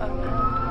I'd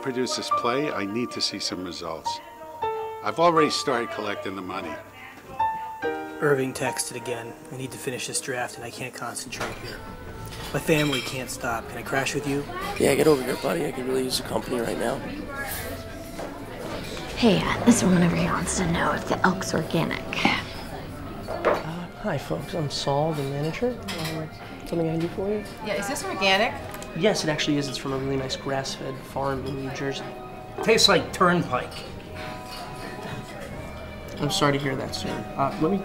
Want to produce this play? I need to see some results. I've already started collecting the money. Irving texted again. I need to finish this draft and I can't concentrate here. My family can't stop. Can I crash with you? Yeah, get over here, buddy. I could really use the company right now. Hey, uh, this woman over here wants to know if the elk's organic. Hi, folks. I'm Saul, the manager. Um, something I can do for you? Yeah, is this organic? Yes, it actually is. It's from a really nice grass-fed farm in New Jersey. Tastes like turnpike. I'm sorry to hear that, sir. Uh, let me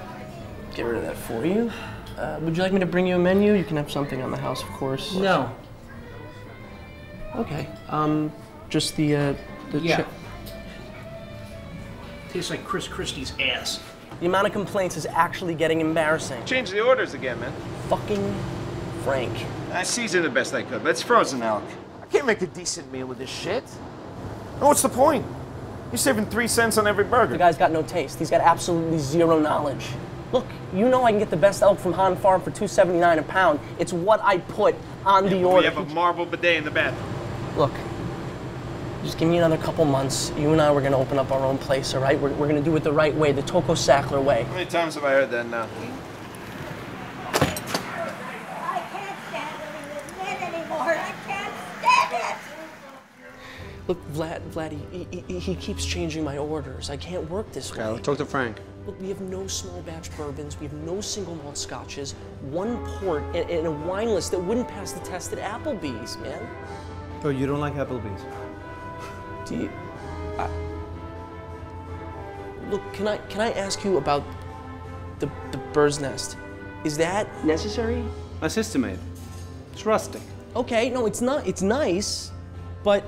get rid of that for you. Uh, would you like me to bring you a menu? You can have something on the house, of course. No. Okay. Um, just the uh, the Yeah. chip. Tastes like Chris Christie's ass. The amount of complaints is actually getting embarrassing. Change the orders again, man. Fucking Frank. I seasoned the best I could, but it's frozen elk. I can't make a decent meal with this shit. And what's the point? You're saving three cents on every burger. The guy's got no taste. He's got absolutely zero knowledge. Look, you know I can get the best elk from Han Farm for $2.79 a pound. It's what I put on the order. We have a marble bidet in the bathroom. Look, just give me another couple months. You and I, we're gonna open up our own place, all right? We're, we're gonna do it the right way, the Toko Sackler way. How many times have I heard that now? I can't stand living this net anymore. I can't stand it. Look, Vlad, Vlad, he, he, he- he keeps changing my orders. I can't work this way. talk to Frank. Look, we have no small batch bourbons, we have no single malt scotches, one port, and, and a wine list that wouldn't pass the test at Applebee's, man. Oh, you don't like Applebee's? Do you? I, look, can I can I ask you about the the bird's nest? Is that necessary? A system made. It's rustic. Okay, no, it's not. It's nice, but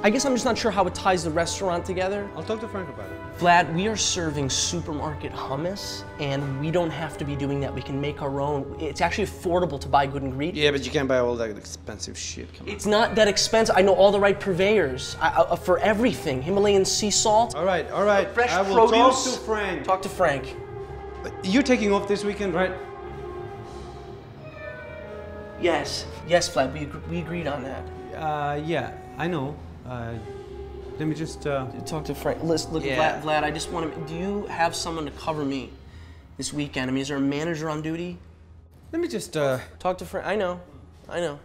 I guess I'm just not sure how it ties the restaurant together. I'll talk to Frank about it. Vlad, we are serving supermarket hummus, and we don't have to be doing that. We can make our own. It's actually affordable to buy good ingredients. Yeah, but you can't buy all that expensive shit. Come on. It's not that expensive. I know all the right purveyors I, uh, for everything. Himalayan sea salt. All right, all right. Fresh I will produce. talk to Frank. Talk to Frank. You're taking off this weekend, right? Yes. Yes, Vlad, we, we agreed on that. Uh, yeah, I know. Uh, let me just. Uh, Talk to Frank. Listen, look, Yeah. Vlad, Vlad, I just want to. Do you have someone to cover me this weekend? I mean, is there a manager on duty? let me just. Uh, Talk to Frank. I know. I know.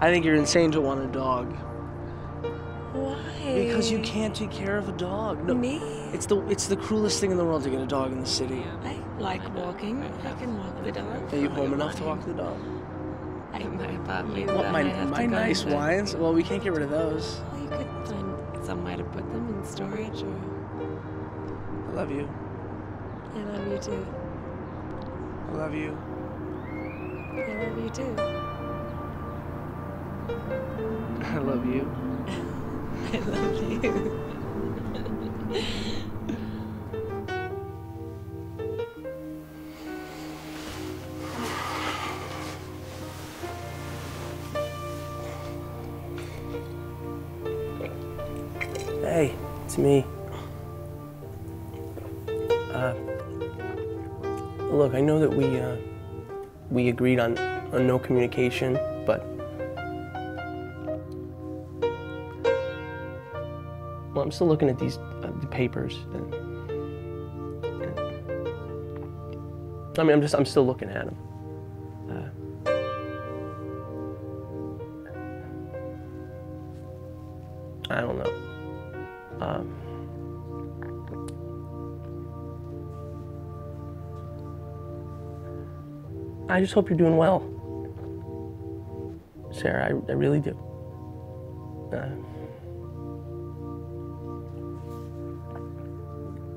I think you're insane to want a dog. Why? Because you can't take care of a dog. No, Me? It's the it's the cruelest thing in the world to get a dog in the city. I like walking. I can walk the dog. Are you home enough to walk the dog? I, maybe What, my my nice wines? Well, we can't get rid of those. Well, you could find some way to put them in storage, or I love you. I love you too. I love you. I love you too. I love you. I love you. Hey, it's me. Uh, look, I know that we uh, we agreed on on no communication, but I'm still looking at these uh, the papers. I mean, I'm just I'm still looking at them. Uh, I don't know. Um, I just hope you're doing well, Sarah. I, I really do. Uh,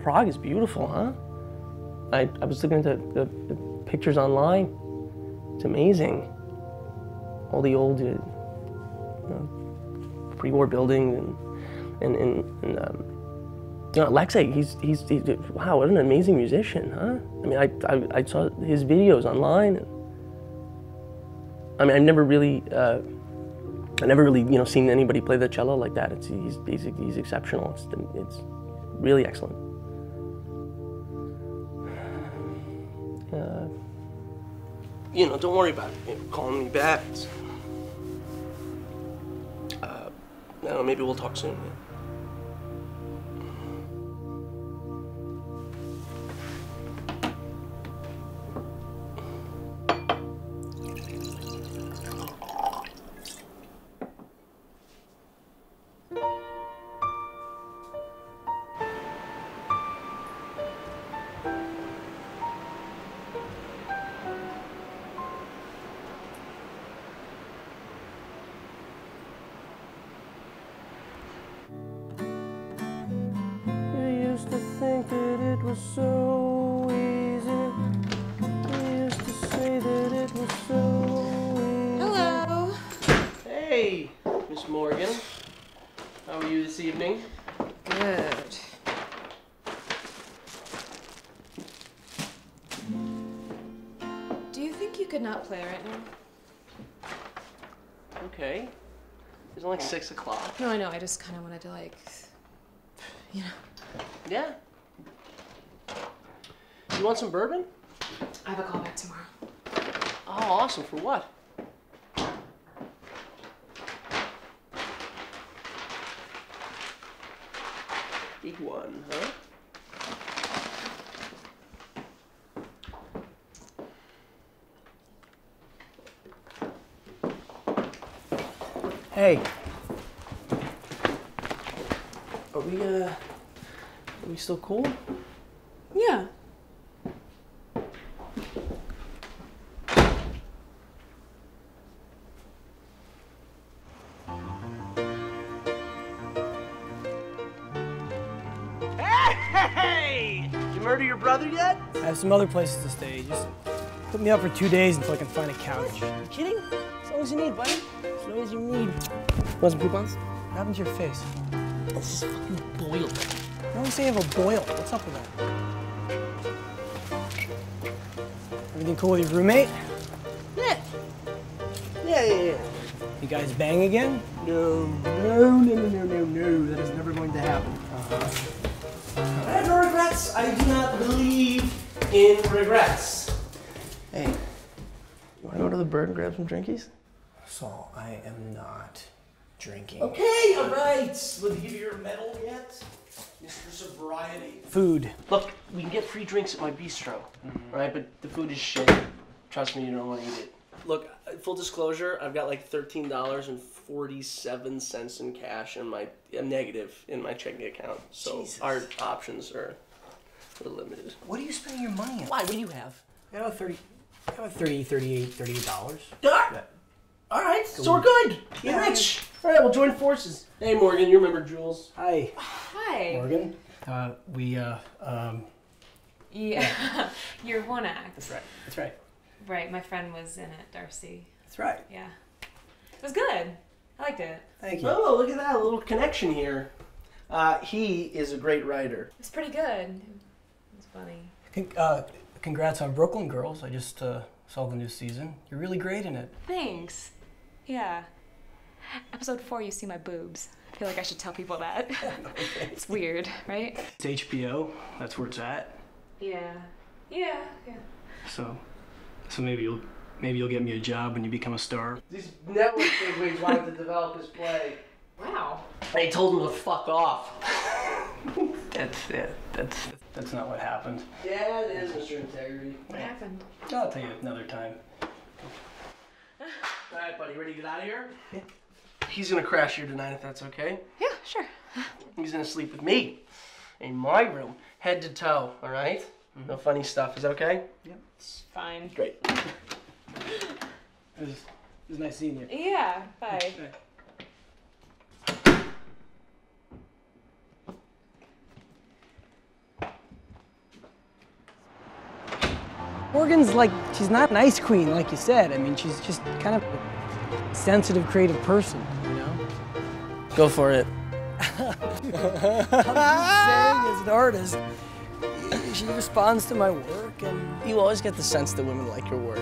Prague is beautiful, huh? I, I was looking at the, the, the pictures online. It's amazing. All the old uh, you know, pre-war buildings and and and, and um, you know, Alexei, he's, he's he's wow, what an amazing musician, huh? I mean, I I, I saw his videos online. I mean, I've never really uh, I never really you know seen anybody play the cello like that. It's he's he's, he's exceptional. It's it's really excellent. Uh, you know, don't worry about it. You know, calling me back. Uh, I don't know, maybe we'll talk soon. yeah. Okay. It's only six o'clock. No, I know. I just kind of wanted to like, you know. Yeah. You want some bourbon? I have a call back tomorrow. Oh, awesome. For what? Big one, huh? Hey. Are we, uh, are we still cool? Yeah. Hey! Did you murder your brother yet? I have some other places to stay. Just put me up for two days until I can find a couch. You kidding? As long as you need, buddy. As long as you need. Want some coupons? What happened to your face? This is fucking boiled. You always say you have a boil. What's up with that? Everything cool with your roommate? Yeah. Yeah, yeah, yeah. You guys bang again? No, no, no, no, no, no, no. That is never going to happen. Uh-huh. I have no regrets. I do not believe in regrets. Hey, you want to go to the bird and grab some drinkies? Saul, I am not drinking. Okay, all right. Will they give you your medal yet? Mr. Sobriety. Food. Look, we can get free drinks at my bistro, right? But the food is shit. Trust me, you don't want to eat it. look, uh, full disclosure, I've got like thirteen dollars and forty-seven cents in cash in my uh, negative in my checking account. So Jesus. our options are, are limited. What are you spending your money on? Why? What do you have? I got about 30, I got about 30, 38, 38 dollars. Ah! All right, so we're good. You're rich. All right, we'll join forces. Hey, Morgan, you remember Jules? Hi, Hi. Morgan. Uh, we, uh, um, Yeah. You're one act. that's right. That's right. Right. My friend was in it, Darcy. That's right. Yeah. It was good. I liked it. Thank you. Oh, look at that, a little connection here. Uh, he is a great writer. It's pretty good. It was funny. Con- uh, congrats on Brooklyn Girls. I just uh, saw the new season. You're really great in it. Thanks. Yeah. Episode four, you see my boobs. I feel like I should tell people that. it's weird, right? It's HBO. That's where it's at. Yeah. Yeah. Yeah. So, so maybe you'll maybe you'll get me a job when you become a star. These network bigwigs wanted to develop his play. Wow. I told him to fuck off. That's it. That's that's not what happened. Yeah, it is, Mr. Integrity. What happened? I'll tell you another time. All right, buddy, ready to get out of here? He's gonna crash here tonight if that's okay. Yeah, sure. He's gonna sleep with me in my room, head to toe. All right? Mm-hmm. No funny stuff. Is that okay? Yep. It's fine. Great. It was, it was nice seeing you. Yeah. Bye. Morgan's like she's not an ice queen, like you said. I mean, she's just kind of a sensitive, creative person. You know. Go for it. saying as an artist, she responds to my work, and You always get the sense that women like your work.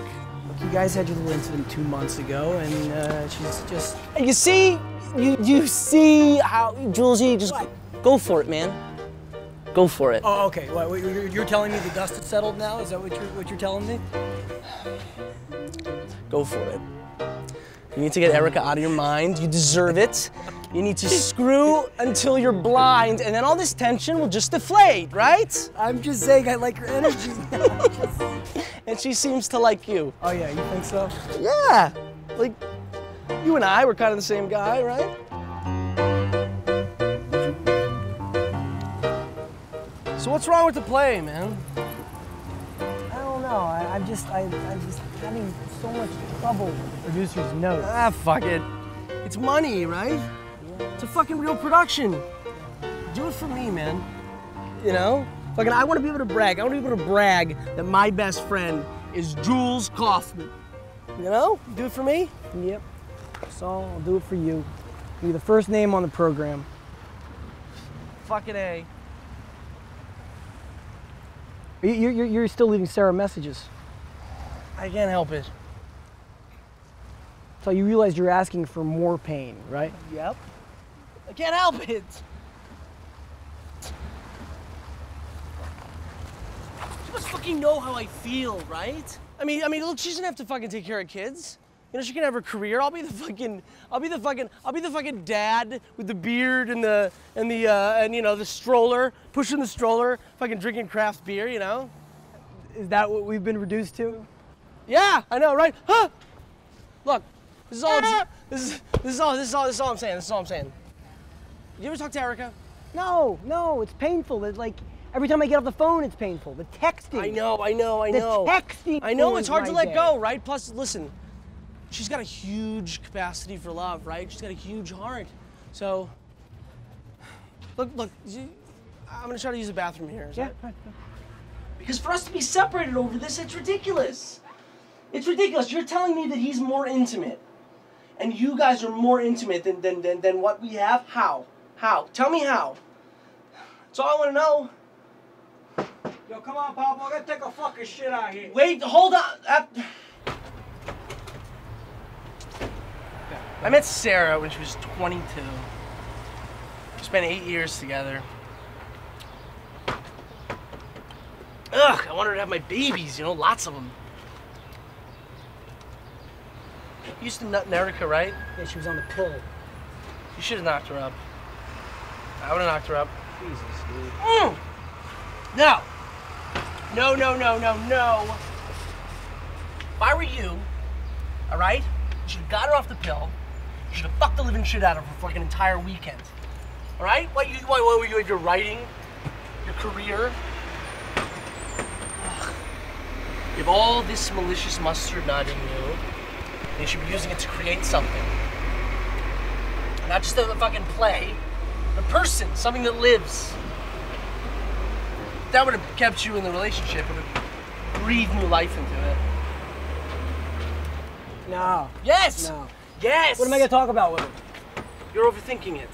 look, you guys had your little incident two months ago, and uh, she's just. You see, you you see how Julesy just go for it, man. Go for it. Oh, okay. You're, you're telling me the dust has settled now? Is that what you're what you're telling me? Go for it. You need to get Erica out of your mind. You deserve it. You need to screw until you're blind, and then all this tension will just deflate, right? I'm just saying I like her energy. And she seems to like you. oh yeah, you think so? Yeah, like you and I were kind of the same guy, right? So what's wrong with the play, man? I don't know. I, I'm just I, I'm just having so much trouble with producers' notes. Ah, fuck it. It's money, right? It's a fucking real production. Do it for me, man. You know? Fucking, I want to be able to brag. I want to be able to brag that my best friend is Jules Kaufman. You know? Do it for me? Yep. So I'll do it for you. Be the first name on the program. Fucking A. You- You're, you're, still leaving Sarah messages. I can't help it. So you realize you're asking for more pain, right? Yep. I can't help it. She must fucking know how I feel, right? I mean, I mean, look, she doesn't have to fucking take care of kids. You know, she can have her career. I'll be the fucking, I'll be the fucking, I'll be the fucking dad with the beard and the, and the, uh, and you know, the stroller, pushing the stroller, fucking drinking craft beer, you know? Is that what we've been reduced to? Yeah, I know, right? Huh? Look, this is all, this is, this is all, this is all, this is all I'm saying. This is all I'm saying. You ever talk to Erica? No, no, it's painful. It's like every time I get off the phone, it's painful. The texting. I know, I know, I know. The texting I know it's hard to let day. go, right? Plus, listen, she's got a huge capacity for love, right? She's got a huge heart. So, look, look, I'm gonna try to use the bathroom here. is Yeah. that- Because for us to be separated over this, it's ridiculous. It's ridiculous. You're telling me that he's more intimate, and you guys are more intimate than than than, than what we have. How? How? Tell me how. That's all I want to know. Yo, come on, Pablo. I gotta take a fucking shit out here. Wait, hold on. Uh, I met Sarah when she was 22. We spent eight years together. Ugh, I wanted to have my babies, you know, lots of them. You used to nut Erica, right? Yeah, she was on the pill. You should have knocked her up. I would have knocked her up. Jesus, dude. Mm. No. No, no, no, no, no. If I were you, All right? You should have got her off the pill. You should have fucked the living shit out of her for like an entire weekend. All right? Why you Why, what were you your writing, your career? Ugh. You have all this malicious mustard not in you. And you should be using it to create something. Not just a fucking play, a person, something that lives. That would have kept you in the relationship, would have breathed new life into it. No. Yes! No. Yes! What am I gonna talk about with him? You're overthinking it.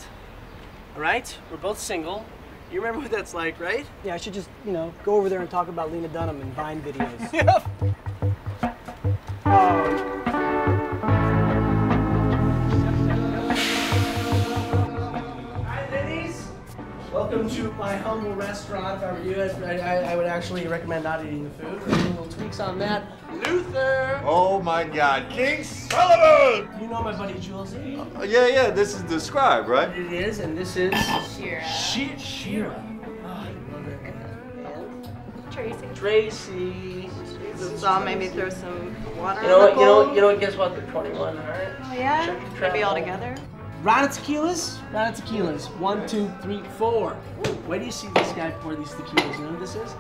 All right? We're both single. You remember what that's like, right? Yeah, I should just, you know, go over there and talk about Lena Dunham and Vine videos. Hi, Welcome to my humble restaurant. If I were you, I, I, I would actually recommend not eating the food. Or little tweaks on that. Luther! Oh my God, King Solomon! You know my buddy Julesy? Uh, yeah, yeah, this is the scribe, right? It is, and this is Shira. She- Shira. Oh, I love it. Tracy. Tracy. Saw made me throw some water You know on what? the You know. You know. what? Guess what? They're 21. All right. Oh yeah? Check be all travel. together? Round of tequilas. Round of tequilas. One, two, three, four. Where do you see this guy pour these tequilas? You know who this is?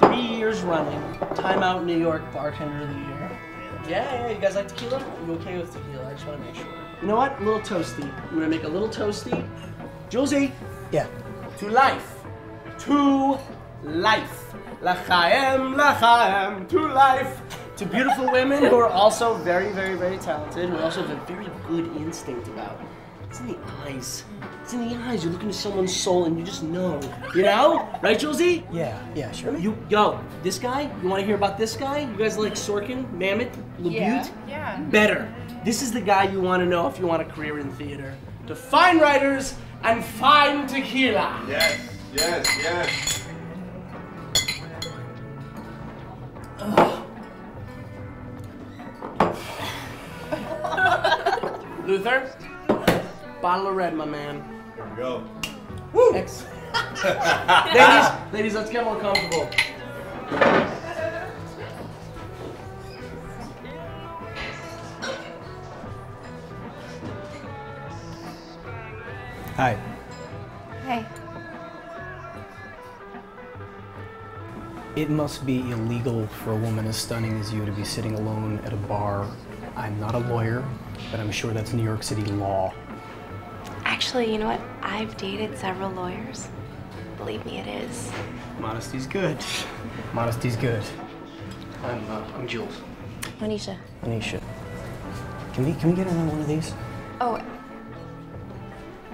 Three years running. Time Out New York Bartender of the Year. Yeah, yeah. You guys like tequila? Are you okay with tequila? I just want to make sure. You know what? A little toasty. I'm gonna make a little toasty. Josie. Yeah. To life. To life. L'chaim, l'chaim, to life. To beautiful women who are also very, very, very talented, who also have a very good instinct about. It's in the eyes. It's in the eyes. You look into someone's soul and you just know. You know? Right, Josie? Yeah, yeah, sure. You, yo, this guy, you wanna hear about this guy? You guys like Sorkin, Mamet, LaBute? Yeah. Better. This is the guy you wanna know if you want a career in theater. To find writers and find tequila. Yes, yes, yes. Bottle of red, my man. Here we go. Woo! Next. ladies, ladies, let's get more comfortable. Hi. Hey. It must be illegal for a woman as stunning as you to be sitting alone at a bar. I'm not a lawyer, but I'm sure that's New York City law. Actually, you know what? I've dated several lawyers. Believe me, it is. Modesty's good. Modesty's good. I'm, uh, I'm Jules. Monisha. Anisha. Can we, can we get her on one of these? Oh,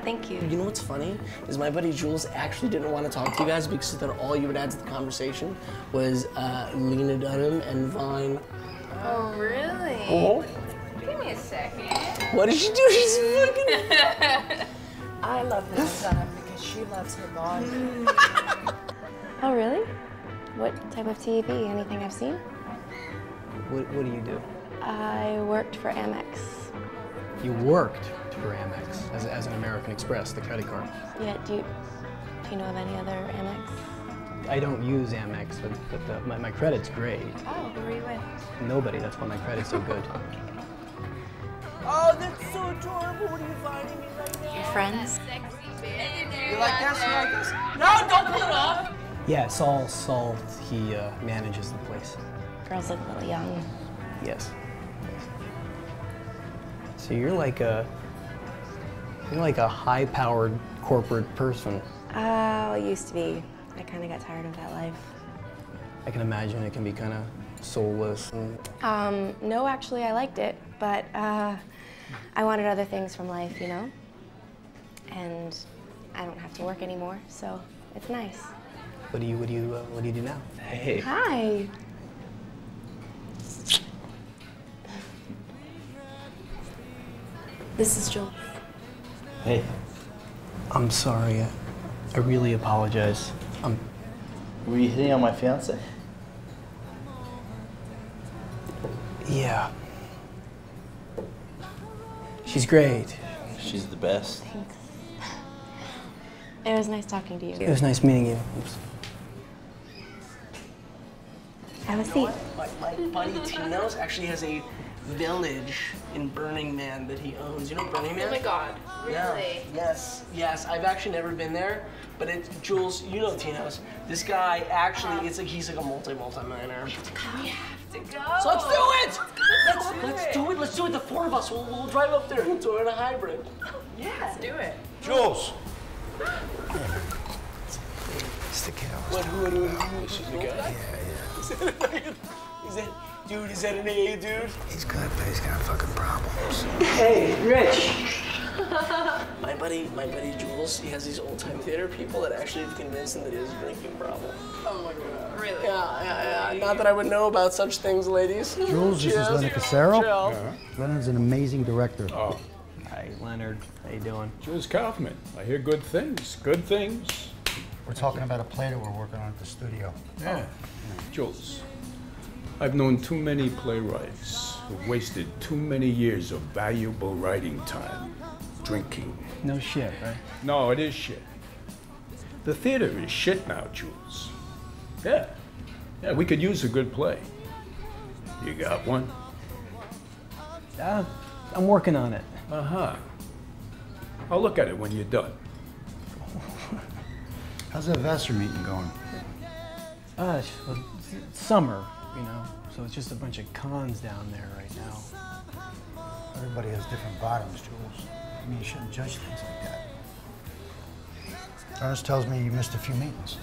thank you. You know what's funny? Is my buddy Jules actually didn't want to talk to you guys because he thought all you would add to the conversation was uh, Lena Dunham and Vine. Oh, really? Oh. Give me a second. What did she do? She's fucking. I love this Dunham because she loves her body. Oh, really? What type of TV? Anything I've seen? What, what do you do? I worked for Amex. You worked for Amex as, as an American Express, the credit card. Yeah, do you, do you know of any other Amex? I don't use Amex, but, but the, my, my credit's great. Oh, who were you with? Nobody, that's why my credit's so good. Oh, that's so adorable. What are you finding me right now? Your friends? You like this? You like this? No, don't pull it off. Yeah, it's all Saul, he uh, manages the place. Girls look a little young. Yes. So you're like a, you're like a high-powered corporate person. Oh, I used to be. I kind of got tired of that life. I can imagine it can be kind of soulless. And Um, no, actually, I liked it, but uh, I wanted other things from life, you know? And I don't have to work anymore, so it's nice. what do you, what do you, uh, what do you do now? Hey. Hi. This is Joel. Hey. I'm sorry. I, I really apologize. I'm. Were you hitting on my fiance? Yeah. She's great. She's the best. Thanks. It was nice talking to you. It was nice meeting you. Oops. Have a seat. My, my buddy Tino's actually has a village in Burning Man that he owns. You know Burning Man? Oh my God. Yeah. Really? Yes, yes. I've actually never been there, but it's Jules. You know Tino's. This guy actually, it's like he's like a multi multi millionaire. We have to go. So let's do it. Let's, do let's it. do it. Let's do it. The four of us. We'll, we'll drive up there and do it in a hybrid. Yeah. Let's do it. Jules. Stick it out. What? Who? Who? Who? This is the guy. Yeah, yeah. Is that, dude? Is that an AA dude? He's good, but he's got fucking problems. Hey, Rich. my buddy, my buddy Jules, he has these old time theater people that actually have convinced him that he has a drinking problem. Oh my God. Really? Yeah, yeah, yeah. Not that I would know about such things, ladies. Jules, this is Cheers. Leonard Casero. Chill. Leonard's an amazing director. Oh, Hi, Leonard. How you doing? Jules Kaufman. I hear good things. Good things. We're talking about a play that we're working on at the studio. Yeah. Jules, I've known too many playwrights who've wasted too many years of valuable writing time drinking. No shit, right? No, it is shit. The theater is shit now, Jules. Yeah. Yeah, we could use a good play. You got one? Uh, I'm working on it. Uh huh. I'll look at it when you're done. How's that Vassar meeting going? Uh, well, it's it's summer, you know, so it's just a bunch of cons down there right now. Everybody has different bottoms, Jules. I mean, you shouldn't judge things like that. Ernest tells me you missed a few meetings.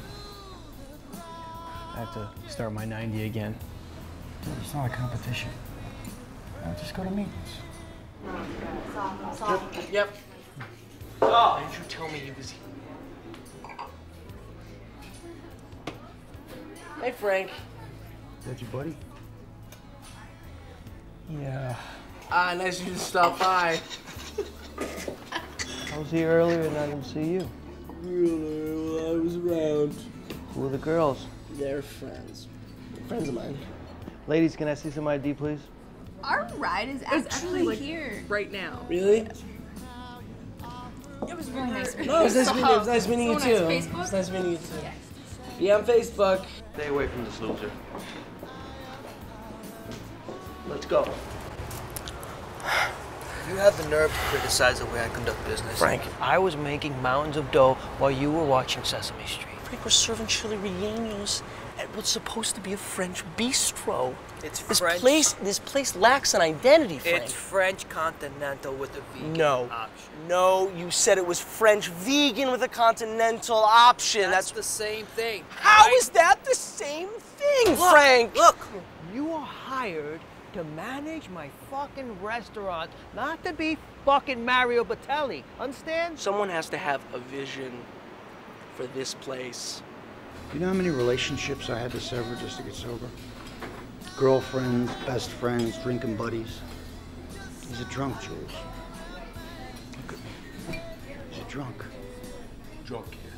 I have to start my 90 again. Dude, it's not a competition. Uh, just go to meetings. Yep. Oh, did you tell me he was here? Hey, Frank. Is that your buddy? Yeah. Ah, nice of you to stop by. I was here earlier and I didn't see you. Really? Well, I was around. Who are the girls? They're friends. Friends of mine. Ladies, can I see some ID, please? Our ride is actually, like, here right now. Really? It was really nice meeting you. No, it was nice So- meeting, it was nice meeting you too. nice. It was nice meeting you too. Be on Facebook. Stay away from this loser. Let's go. You have the nerve to criticize the way I conduct business. Frank. I was making mountains of dough while you were watching Sesame Street. Frank, we're serving chili rellenos at what's supposed to be a French bistro. It's This French. place, this place lacks an identity, Frank. It's French continental with a vegan No. option. No, you said it was French vegan with a continental option. That's, That's, the same thing. How right? is that the same thing, Look, Frank? Look, you are hired to manage my fucking restaurant, not to be fucking Mario Batali. Understand? Someone has to have a vision for this place. You know how many relationships I had to sever just to get sober? Girlfriends, best friends, drinking buddies. He's a drunk, Jules. Look at me. He's a drunk. Drunk here.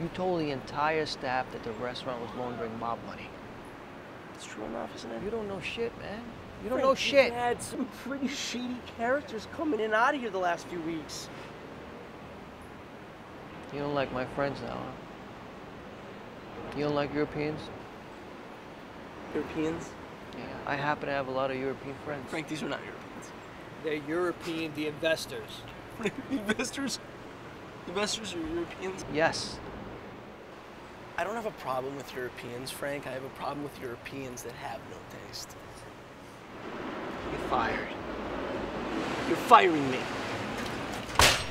You told the entire staff that the restaurant was laundering mob money. It's true enough, isn't it? You don't know shit, man. You don't Frank, know shit. we've had some pretty shady characters coming in and out of here the last few weeks. You don't like my friends now, huh? You don't like Europeans? Europeans? Yeah. I happen to have a lot of European friends. Frank, these are not Europeans. They're European, the investors. Investors? Investors are Europeans? Yes. I don't have a problem with Europeans, Frank. I have a problem with Europeans that have no taste. You're fired. You're firing me.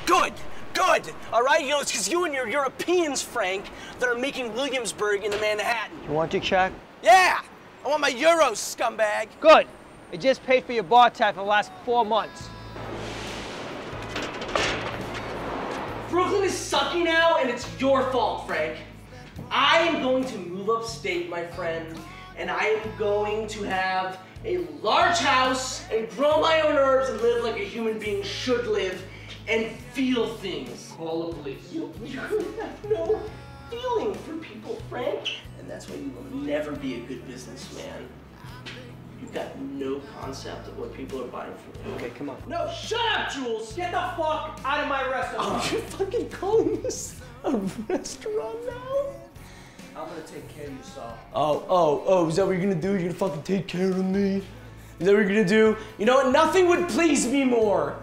Good! Good! All right? You know, it's because you and your Europeans, Frank, that are making Williamsburg into Manhattan. You want your check? Yeah! I want my euros, scumbag! Good. I just paid for your bar tab for the last four months. Brooklyn is sucky now, and it's your fault, Frank. I am going to move upstate, my friend, and I am going to have a large house and grow my own herbs and live like a human being should live and feel things. Call the police. You, you have no feeling for people, Frank. And that's why you will never be a good businessman. You've got no concept of what people are buying from you. Okay, come on. No, shut up, Jules! Get the fuck out of my restaurant! Oh, you're fucking calling this a restaurant now? I'm gonna take care of you, Saul. Oh, oh, oh, is that what you're gonna do? You're gonna fucking take care of me? You know what you're gonna do? You know what? Nothing would please me more.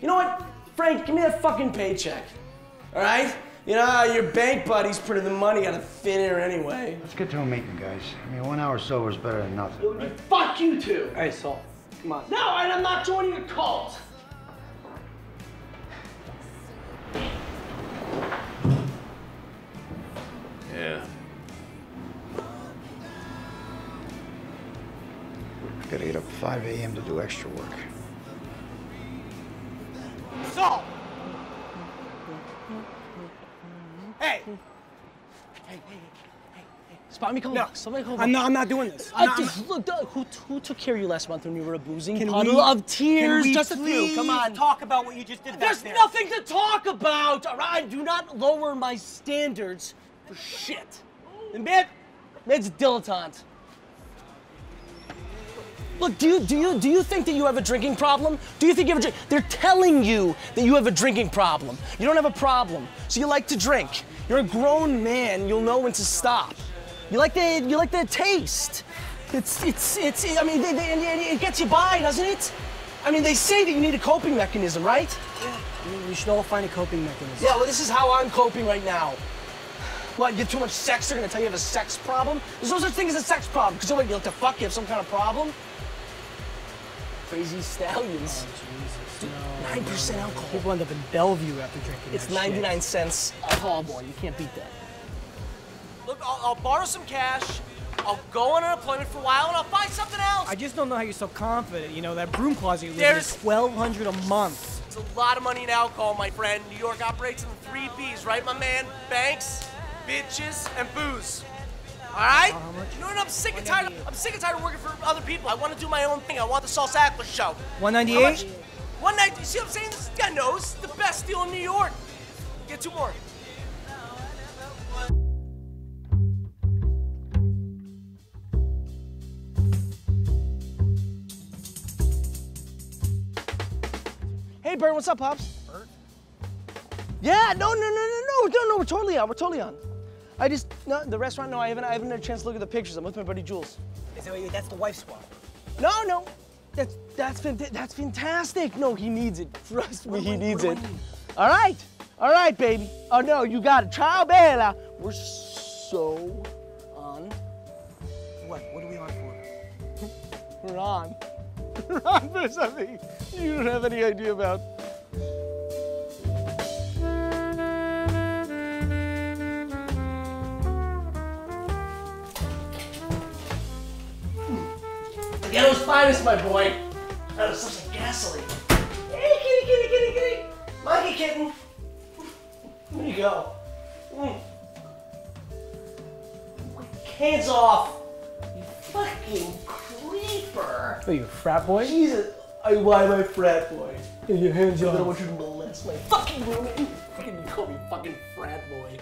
You know what? Frank, give me that fucking paycheck. All right? You know your bank buddy's printing the money out of thin air anyway. Let's get to a meeting, guys. I mean, one hour sober is better than nothing. Right? Fuck you too. Hey, Saul, come on. No, and I'm not joining a cult. Yeah. Gotta get up at 5 a.m. to do extra work. Saul! Hey! Hey, hey, hey, hey, hey. Spot me call. No, somebody call. I'm not, I'm not doing this. I I'm not- just, look, Doug, who, who took care of you last month when you were a boozing Can puddle we- of tears? can we just a few. Come on. talk about what you just did back There's there? nothing to talk about. All right, do not lower my standards for shit. And man, man's a dilettante. Look, do you do you do you think that you have a drinking problem? Do you think you have a drink? They're telling you that you have a drinking problem. You don't have a problem, so you like to drink. You're a grown man. You'll know when to stop. You like the you like the taste. It's it's it's. I mean, they, they, it gets you by, doesn't it? I mean, they say that you need a coping mechanism, right? Yeah, I mean, we should all find a coping mechanism. Yeah, well, this is how I'm coping right now. What, you get too much sex, they're gonna tell you you have a sex problem? There's no such thing as a sex problem, because what, you like to fuck, you have some kind of problem? Crazy stallions. Oh, nine percent alcohol. People end up in Bellevue after drinking. It's that shit. 99 cents a tall boy. You can't beat that. Look, I'll, I'll borrow some cash. I'll go on an unemployment for a while, and I'll find something else. I just don't know how you're so confident. You know that broom closet you live in There's- is twelve hundred a month. It's a lot of money in alcohol, my friend. New York operates in three B's, right, my man? Banks, bitches, and booze. All right? You know what? I'm sick and tired. Of, I'm sick and tired of working for other people. I want to do my own thing. I want the Saul Sackler show. One How ninety much? eight. One night. You see what I'm saying? This guy knows the best deal in New York. Get two more. Hey, Bert, what's up, pops? Bert. Yeah, no, no, no, no, no, no, no. We're totally on. We're totally on. I just no, the restaurant. No, I haven't. I haven't had a chance to look at the pictures. I'm with my buddy Jules. Is that that's the wife's swap? No, no. That's that's that's fantastic. No, he needs it. Trust me, he needs it. All right, all right, baby. Oh no, you got it. Ciao, bella. We're so on. What? What are we on for? We're on. We're on for something you don't have any idea about. The ghetto's finest, my boy. That was such like gasoline. Hey, kitty, kitty, kitty, kitty. Monkey kitten. There you go. Mm. Hands off. You fucking creeper. Are you a frat boy? Jesus. I, why am I frat boy? Get your hands off. I don't want you to molest my fucking woman. Fucking you call me fucking frat boy.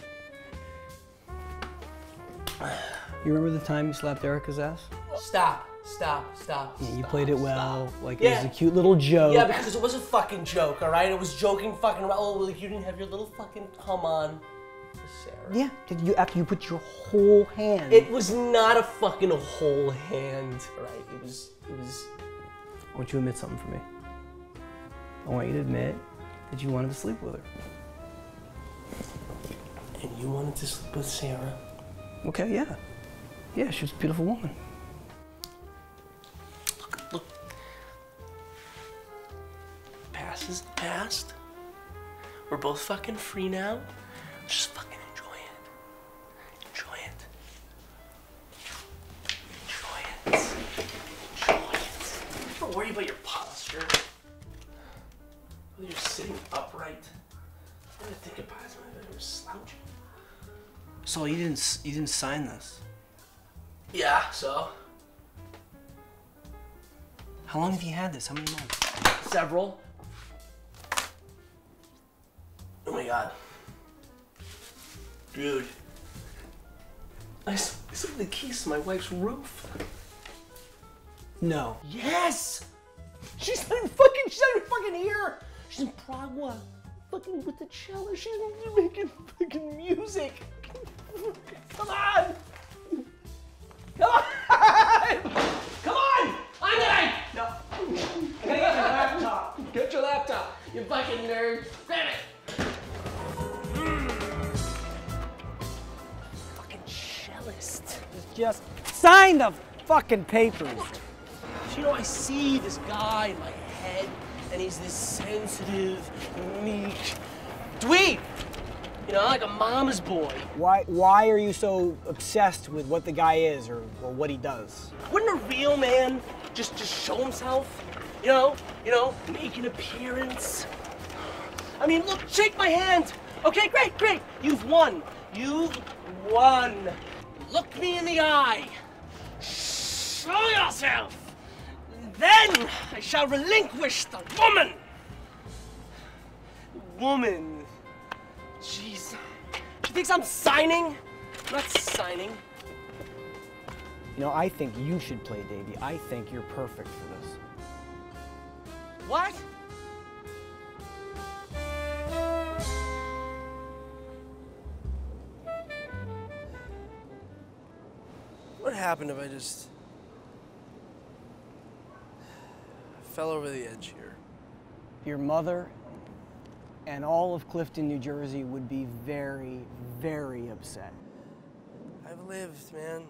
You remember the time you slapped Erica's ass? Stop. Stop. Stop. Yeah, you stop, played it stop. well. Like it was a cute little joke. Yeah, because it was a fucking joke, all right? It was joking fucking around. Oh, like you didn't have your little fucking come on, Sarah. Yeah, did you after you put your whole hand. It was not a fucking whole hand, all right? It was. It was. I want you to admit something for me. I want you to admit that you wanted to sleep with her. And you wanted to sleep with Sarah. Okay, yeah. Yeah, she was a beautiful woman. Is the past. We're both fucking free now. Just fucking enjoy it. Enjoy it. Enjoy it. Enjoy it. Don't worry about your posture. Whether you're sitting upright. I didn't think about it. Whether you're slouching. So you didn't s- you didn't sign this. Yeah, so? How long have you had this? How many months? Several. Oh my god. Dude. I saw the keys to my wife's roof. No. Yes! She's not even fucking, she's not even fucking here! She's in Prague, fucking with the cello. She's making fucking music. Come on! Come on! Come on! I'm gonna... Get your laptop. Get your laptop, you fucking nerd. Grab it! Just sign the fucking papers. You know, I see this guy in my head, and he's this sensitive, meek dweeb. You know, like a mama's boy. Why why are you so obsessed with what the guy is or, or what he does? Wouldn't a real man just just show himself? You know, you know, make an appearance. I mean, look, shake my hand. Okay, great, great. You've won. You've won. Look me in the eye. Show yourself. Then I shall relinquish the woman. Woman. Jeez. She thinks I'm signing? I'm not signing. You know, I think you should play Davy. I think you're perfect for this. What? What happened if I just fell over the edge here? Your mother and all of Clifton, New Jersey would be very, very upset. I've lived, man.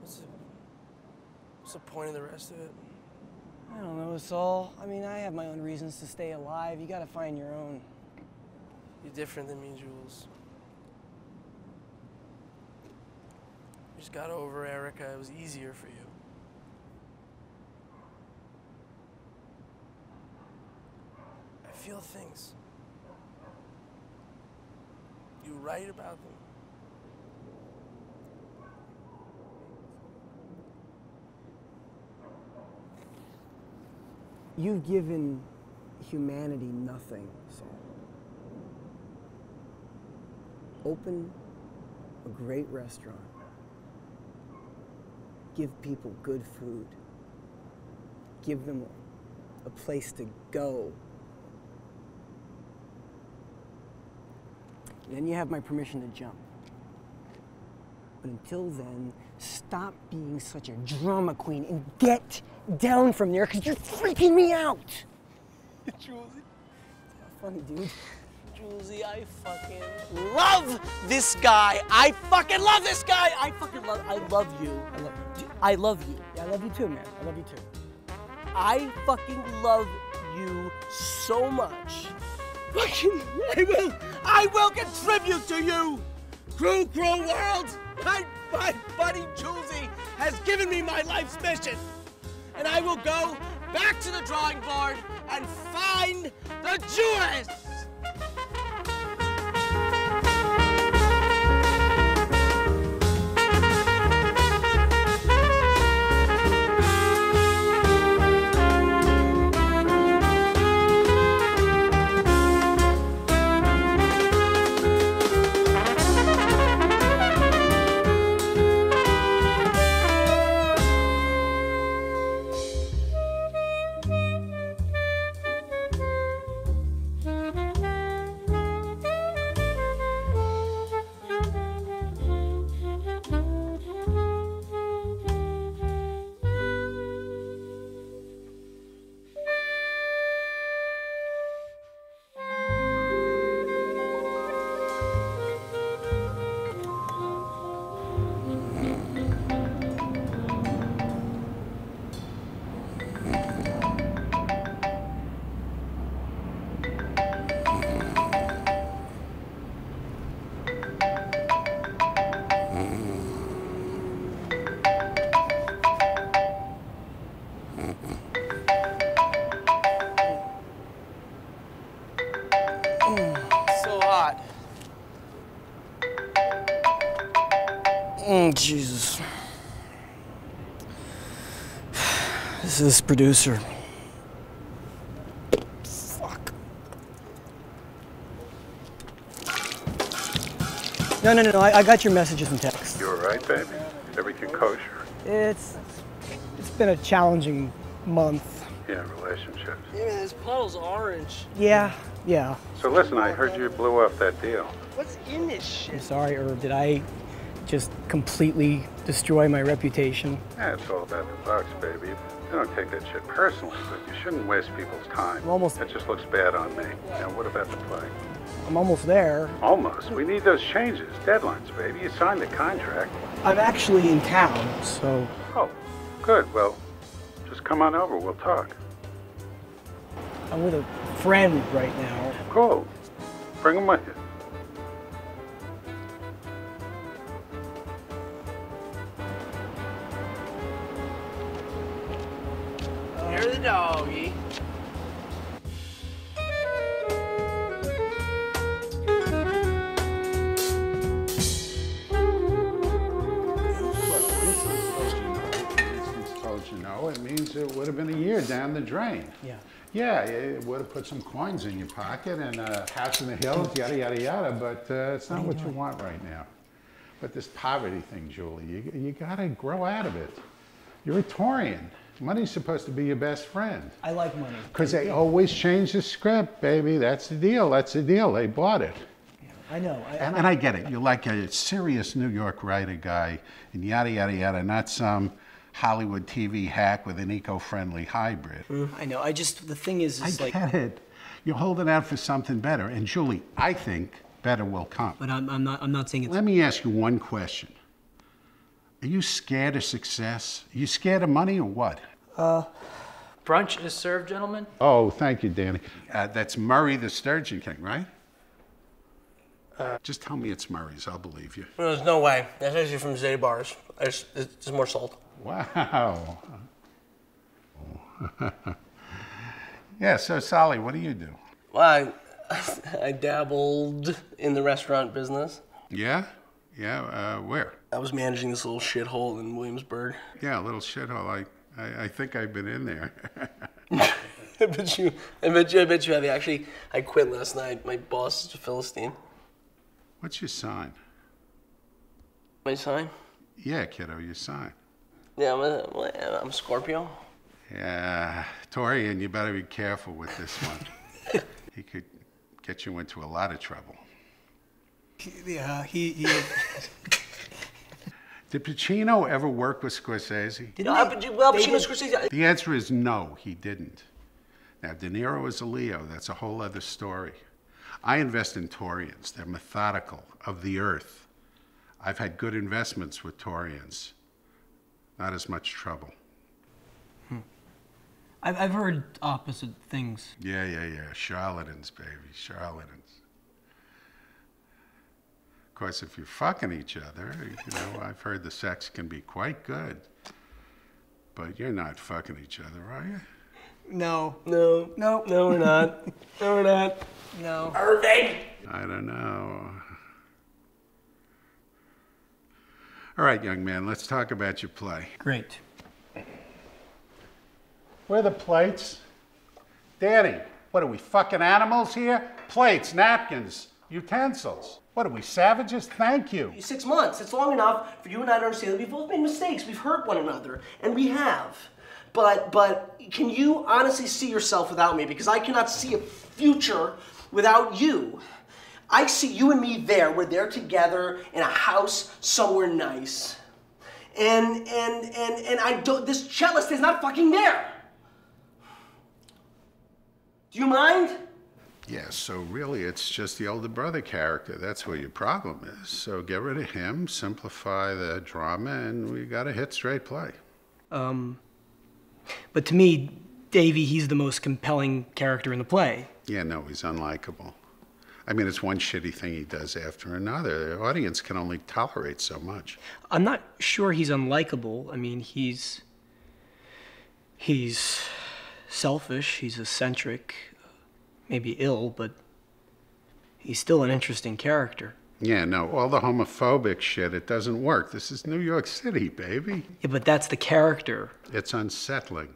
What's the, what's the point of the rest of it? I don't know, Saul. I mean, I have my own reasons to stay alive. You gotta find your own. You're different than me, Jules. Just got over Erica. It was easier for you. I feel things. You write about them. You've given humanity nothing, Saul. Open a great restaurant. Give people good food. Give them a place to go. Then you have my permission to jump. But until then, stop being such a drama queen and get down from there because you're freaking me out. Julesy. Funny, dude. Julesy, I fucking love this guy. I fucking love this guy. I fucking love. I love you. I love you. I love you. Yeah, I love you too, man. I love you too. I fucking love you so much. Fucking, I will. I will contribute to you. Crew, crew world. My, my buddy Julesy has given me my life's mission, and I will go back to the drawing board and find the Jewess. Mm, Jesus. This is producer. No, no, no, no. I, I got your messages and texts. You all right, baby? Everything kosher? It's it's been a challenging month. Yeah, relationships. Yeah, this puddle's orange. Yeah, yeah. So listen, I heard you blew off that deal. What's in this shit? I'm sorry, Herb. Did I just completely destroy my reputation. Yeah, it's all about the bucks, baby. You don't take that shit personally, but you shouldn't waste people's time. almost- That just looks bad on me. Now, what about the play? I'm almost there. Almost. We need those changes, deadlines, baby. You signed the contract. I'm actually in town, so Oh, good. Well, just come on over. We'll talk. I'm with a friend right now. Cool. Bring him with you. Yeah. Yeah, it would have put some coins in your pocket and a house in the hills, yada, yada, yada, but uh, it's not what you want right now. But this poverty thing, Julie, you, you gotta grow out of it. You're a Taurean. Money's supposed to be your best friend. I like money. Because they always change the script, baby. That's the deal. That's the deal. They bought it. I know. I, And, and I get it. You're like a serious New York writer guy, and yada, yada, yada, not some Hollywood TV hack with an eco friendly hybrid. I know. I just the thing is, I like, get it. You're holding out for something better. And Julie, I think better will come. but I'm, I'm not. I'm not saying it's. Let me ask you one question. Are you scared of success? Are you scared of money or what? Uh, brunch is served, gentlemen. Oh, thank you, Danny. Uh, that's Murray the Sturgeon King, right? Just tell me it's Murray's. I'll believe you. There's no way. That's actually from Zabar's. There's, there's more salt. Wow. yeah, so Sally, what do you do? Well, I, I dabbled in the restaurant business. Yeah? Yeah, uh, where? I was managing this little shithole in Williamsburg. Yeah, a little shithole. I, I, I think I've been in there. I bet you, I bet you, I bet you have. Actually, I quit last night. My boss is a Philistine. What's your sign? My sign? Yeah, kiddo, your sign. Yeah, I'm a, I'm a Scorpio. Yeah, Tori, and you better be careful with this one. he could get you into a lot of trouble. Yeah, he. he Did Pacino ever work with Scorsese? Did but, well, Pacino Scorsese. The answer is no, he didn't. Now, De Niro is a Leo. That's a whole other story. I invest in Taureans. They're methodical, of the earth. I've had good investments with Taureans. Not as much trouble. Hmm. I've, I've heard opposite things. Yeah, yeah, yeah. Charlatans, baby. Charlatans. Of course, if you're fucking each other, you know, I've heard the sex can be quite good. But you're not fucking each other, are you? No. No. No. No, we're not. no, we're not. No. Irving! I don't know. All right, young man, let's talk about your play. Great. Where are the plates? Danny, what are we, fucking animals here? Plates, napkins, utensils. What are we, savages? Thank you. Six months. It's long enough for you and I to understand that we've both made mistakes. We've hurt one another, and we have. But but can you honestly see yourself without me? Because I cannot see a future without you. I see you and me there. We're there together in a house somewhere nice. And and and and I don't this cellist is not fucking there. Do you mind? Yeah, so really it's just the older brother character. That's where your problem is. So get rid of him, simplify the drama, and we got a hit straight play. Um, but to me, Davy, he's the most compelling character in the play. Yeah, no, he's unlikable. I mean, it's one shitty thing he does after another. The audience can only tolerate so much. I'm not sure he's unlikable. I mean, he's he's selfish. He's eccentric, maybe ill, but he's still an interesting character. Yeah, no, all the homophobic shit, it doesn't work. This is New York City, baby. Yeah, but that's the character. It's unsettling.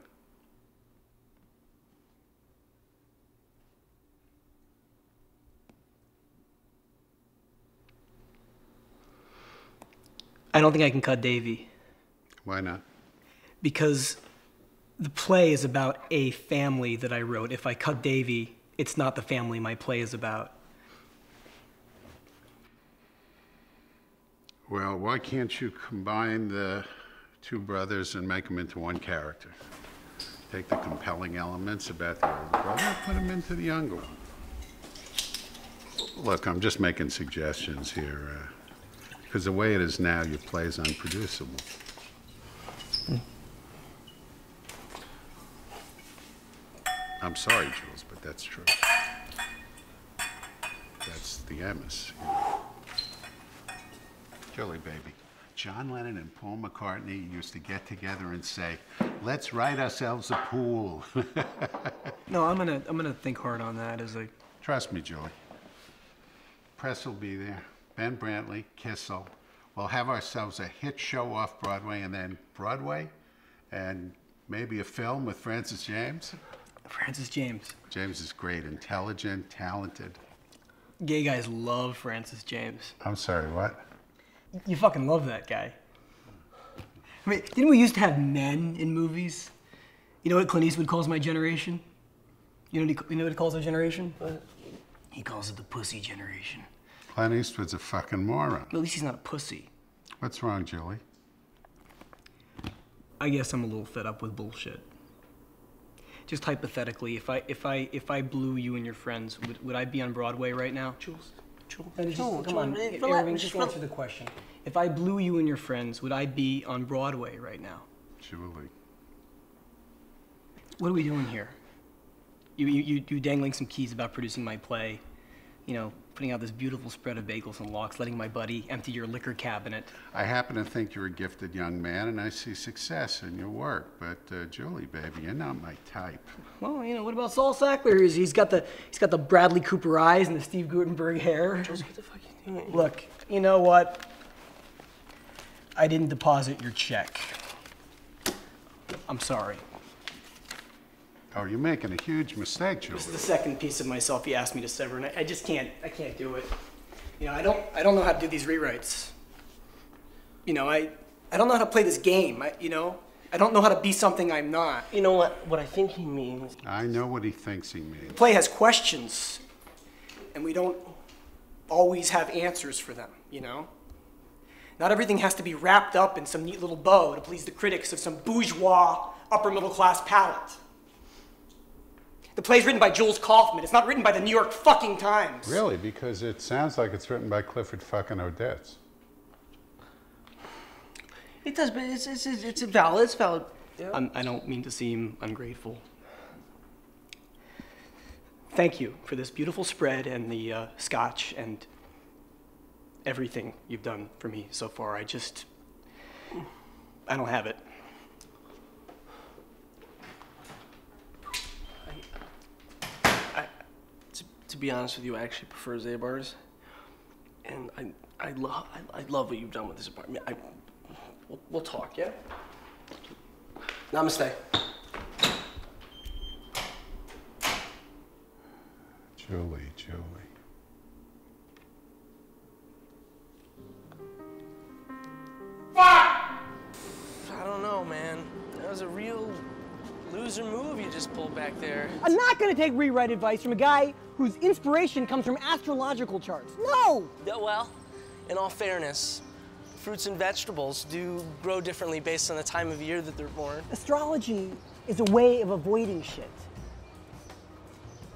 I don't think I can cut Davy Why not? because the play is about a family that I wrote. If I cut Davy, it's not the family my play is about. Well, why can't you combine the two brothers and make them into one character? Take the compelling elements about the older brother and put them into the younger one. Look, I'm just making suggestions here, uh, because the way it is now, your play is unproducible. I'm sorry, Jules, but that's true. That's the emis. Julie, baby. John Lennon and Paul McCartney used to get together and say, let's write ourselves a pool. No, I'm gonna I'm gonna think hard on that as I. Trust me, Julie. Press will be there. Ben Brantley, Kissel. We'll have ourselves a hit show off Broadway and then Broadway and maybe a film with Francis James. Francis James. James is great, intelligent, talented. Gay guys love Francis James. I'm sorry, what? You fucking love that guy. I mean, didn't we used to have men in movies? You know what Clint Eastwood calls my generation? You know what he, you know what he calls our generation? What? He calls it the pussy generation. Clint Eastwood's a fucking moron. At least he's not a pussy. What's wrong, Julie? I guess I'm a little fed up with bullshit. Just hypothetically, if I if I if I blew you and your friends, would, would I be on Broadway right now? Jules, Jules, Jules, come on, Jules, Irving, relax, just relax. answer the question. If I blew you and your friends, would I be on Broadway right now? Julie. What are we doing here? You, you, you, you dangling some keys about producing my play, you know, putting out this beautiful spread of bagels and lox, letting my buddy empty your liquor cabinet. I happen to think you're a gifted young man, and I see success in your work. But uh, Julie, baby, you're not my type. Well, you know, what about Saul Sackler? He's, he's got the he's got the Bradley Cooper eyes and the Steve Guttenberg hair. what the fuck are you doing? Look, you know what? I didn't deposit your check. I'm sorry. Oh, you're making a huge mistake, Julie. This is the second piece of myself he asked me to sever, and I, I just can't. I can't do it. You know, I don't. I don't know how to do these rewrites. You know, I. I don't know how to play this game. I, you know, I don't know how to be something I'm not. You know what? What I think he means. I know what he thinks he means. The play has questions, and we don't always have answers for them. You know. Not everything has to be wrapped up in some neat little bow to please the critics of some bourgeois upper middle class palate. The play's written by Jules Kaufman. It's not written by the New York fucking Times. Really? Because it sounds like it's written by Clifford fucking Odets. It does, but it's it's it's, it's valid. It's valid. I'm, I don't mean to seem ungrateful. Thank you for this beautiful spread and the uh, scotch and everything you've done for me so far. I just. I don't have it. To, to be honest with you, I actually prefer Zabar's, and I I love I, I love what you've done with this apartment. I we'll, we'll talk, yeah. Namaste. Julie, Julie. Fuck! I don't know, man. That was a real loser move you just pulled back there. I'm not gonna take rewrite advice from a guy whose inspiration comes from astrological charts. No! Yeah, well, in all fairness, fruits and vegetables do grow differently based on the time of year that they're born. Astrology is a way of avoiding shit.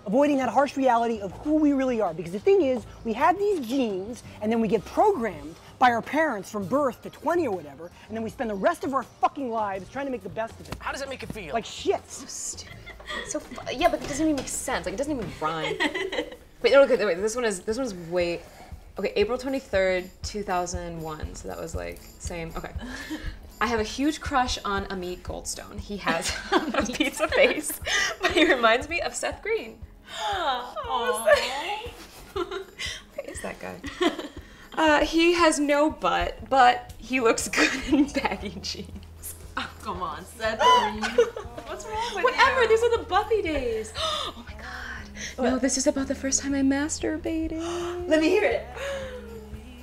Avoiding that harsh reality of who we really are. Because the thing is, we have these genes, and then we get programmed by our parents from birth to 20 or whatever, and then we spend the rest of our fucking lives trying to make the best of it. How does that make you feel? Like shit. So stupid. So fu- yeah, but it doesn't even make sense. Like it doesn't even rhyme. wait, no, okay, wait. This one is this one's is way. Okay, April twenty third, two thousand one. So that was like same. Okay. I have a huge crush on Amit Goldstone. He has a pizza face, but he reminds me of Seth Green. Oh, Where is that guy? Uh, he has no butt, but he looks good in baggy jeans. Oh, come on, Seth What's wrong with Whatever, you? these are the Buffy days. Oh my god. No, this is about the first time I masturbated. Let me hear it.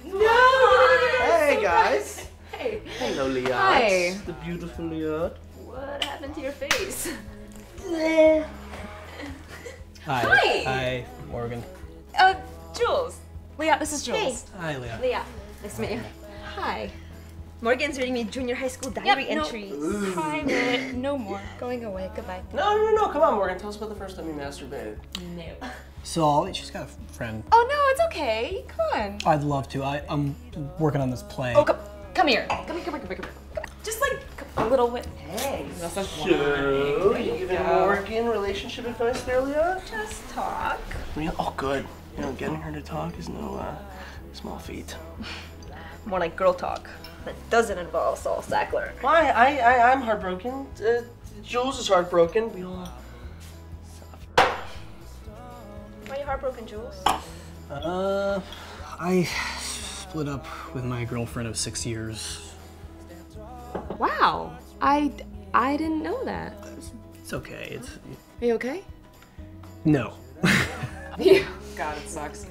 No! Hey guys. Hey. Hello, Liat. Hi. The beautiful Liat. What happened to your face? Hi. Hi. Hi, Morgan. Uh, Jules. Leah, this is Jules. Hi, Leah. Leah. Nice to meet you. Hi. Morgan's reading me junior high school diary no. entries. Private. No more. Going away. Goodbye. No, no, no, come on, Morgan. Tell us about the first time you masturbated. No. So she's got a friend. Oh no, it's okay. Come on. I'd love to. I, I'm working on this play. Oh, come, come here. Come here, come here, come here, come here. Just like a little bit. Hey. So, you giving Morgan relationship advice there, Leah? Just talk. Real? Oh, good. You know, getting her to talk is no uh, small feat. More like girl talk. That doesn't involve Saul Sackler. Why? I, I, I'm heartbroken. Uh, Jules is heartbroken. We all. Why are you heartbroken, Jules? Uh, I split up with my girlfriend of six years. Wow. I I didn't know that. It's okay. It's Are you okay? no. God, it sucks.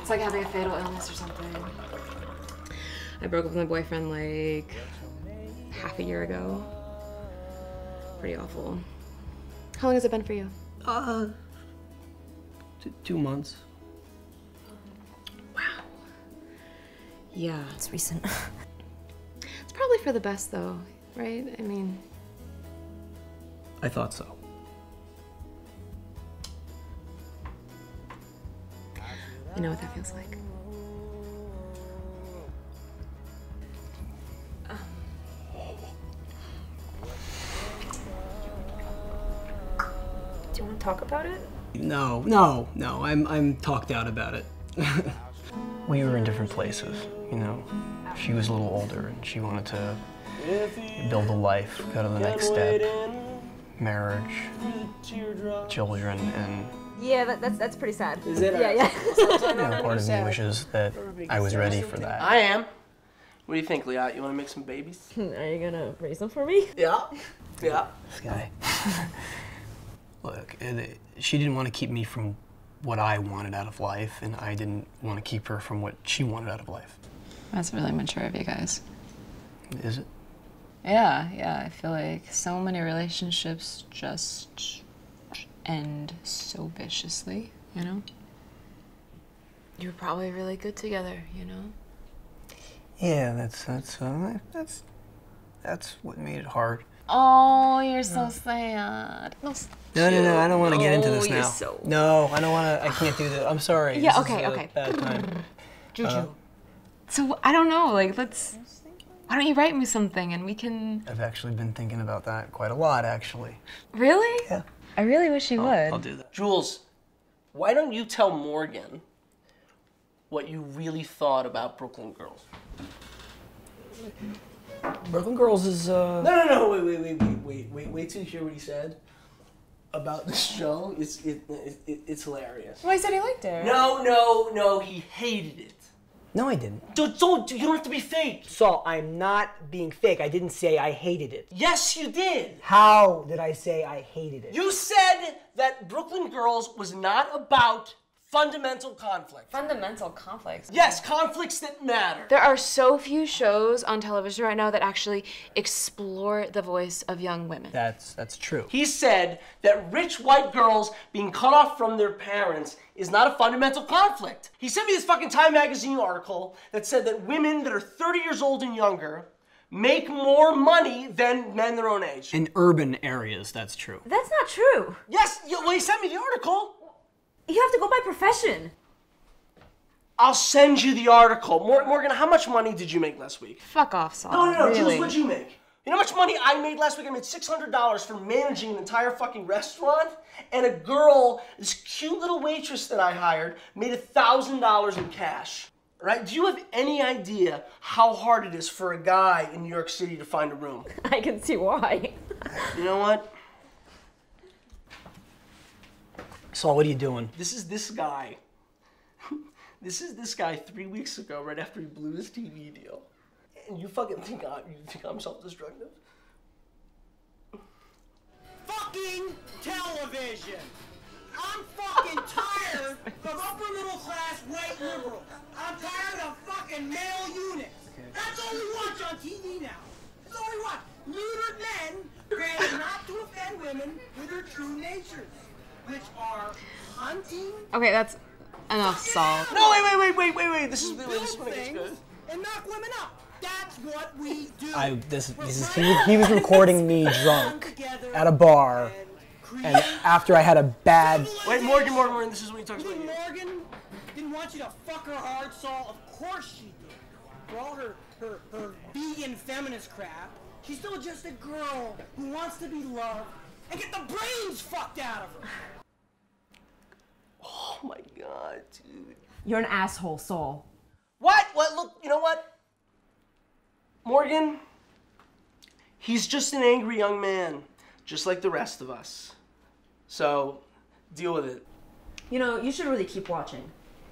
It's like having a fatal illness or something. I broke up with my boyfriend like half a year ago. Pretty awful. How long has it been for you? Uh, t- two months. Wow. Yeah. It's recent. It's probably for the best though, right? I mean, I thought so. You know what that feels like. Do you want to talk about it? No, no, no. I'm I'm talked out about it. we were in different places, you know. She was a little older and she wanted to build a life, go to the next step. Marriage, children, and Yeah, that, that's that's pretty sad. Is it? Yeah, yeah. you know, part of me wishes that I was ready for that. I am. What do you think, Leah? You want to make some babies? Are you gonna raise them for me? Yeah. Yeah. This guy. Look, and it- she didn't want to keep me from what I wanted out of life, and I didn't want to keep her from what she wanted out of life. That's really mature of you guys. Is it? Yeah, yeah. I feel like so many relationships just end so viciously, you know? You were probably really good together, you know? Yeah, that's that's uh, that's that's what made it hard. Oh, you're so sad. No, No, no, no. I don't want to get into this you're now. so- No, I don't want to. I can't do that. I'm sorry. Yeah, This okay, is a okay. Bad time. Juju. Uh, So I don't know, like let's. Why don't you write me something and we can. I've actually been thinking about that quite a lot, actually. Really? Yeah. I really wish you would. I'll do that. Jules, why don't you tell Morgan what you really thought about Brooklyn Girls? Brooklyn Girls is uh. No, no, no. Wait, wait, wait, wait, wait, wait. Wait till you hear what he said about the show. It's it, it, it it's hilarious. Well, he said he liked it. No, no, no. He hated it. No, I didn't. Don't, don't. You don't have to be fake. Saul, I'm not being fake. I didn't say I hated it. Yes, you did. How did I say I hated it? You said that Brooklyn Girls was not about fundamental conflict. Fundamental conflicts. Yes, conflicts that matter. There are so few shows on television right now that actually explore the voice of young women. That's that's true. He said that rich white girls being cut off from their parents is not a fundamental conflict. He sent me this fucking Time magazine article that said that women that are 30 years old and younger make more money than men their own age. In urban areas, that's true. That's not true. Yes, well, he sent me the article. You have to go by profession. I'll send you the article. Morgan, how much money did you make last week? Fuck off, Saul. No, no, no, really. Jules, what'd you make? You know how much money I made last week? I made $600 for managing an entire fucking restaurant. And a girl, this cute little waitress that I hired, made $1,000 in cash. Right? Do you have any idea how hard it is for a guy in New York City to find a room? I can see why. You know what? Saul, what are you doing? This is this guy. this is this guy three weeks ago, right after he blew his TV deal. And you fucking think I, you think I'm self-destructive? Fucking television! I'm fucking tired of upper middle class white liberals. I'm tired of fucking male units. That's all we watch on TV now. That's all we watch. Neutered men granted not to offend women with their true natures, which are hunting, Okay, that's enough, Saul. No, wait, wait, wait, wait, wait, wait. This is this is when it gets good. and knock women up. That's what we do. I this this is he, he was recording me drunk at a bar, and after I had a bad. Wait, Morgan, Morgan, Morgan, this is what he talks about. think you. Morgan didn't want you to fuck her hard, Saul? Of course she did. For all her, her, her vegan feminist crap, she's still just a girl who wants to be loved and get the brains fucked out of her. Oh my god, dude. You're an asshole, Saul. What? What? Look, you know what? Morgan, he's just an angry young man, just like the rest of us. So, deal with it. You know, you should really keep watching,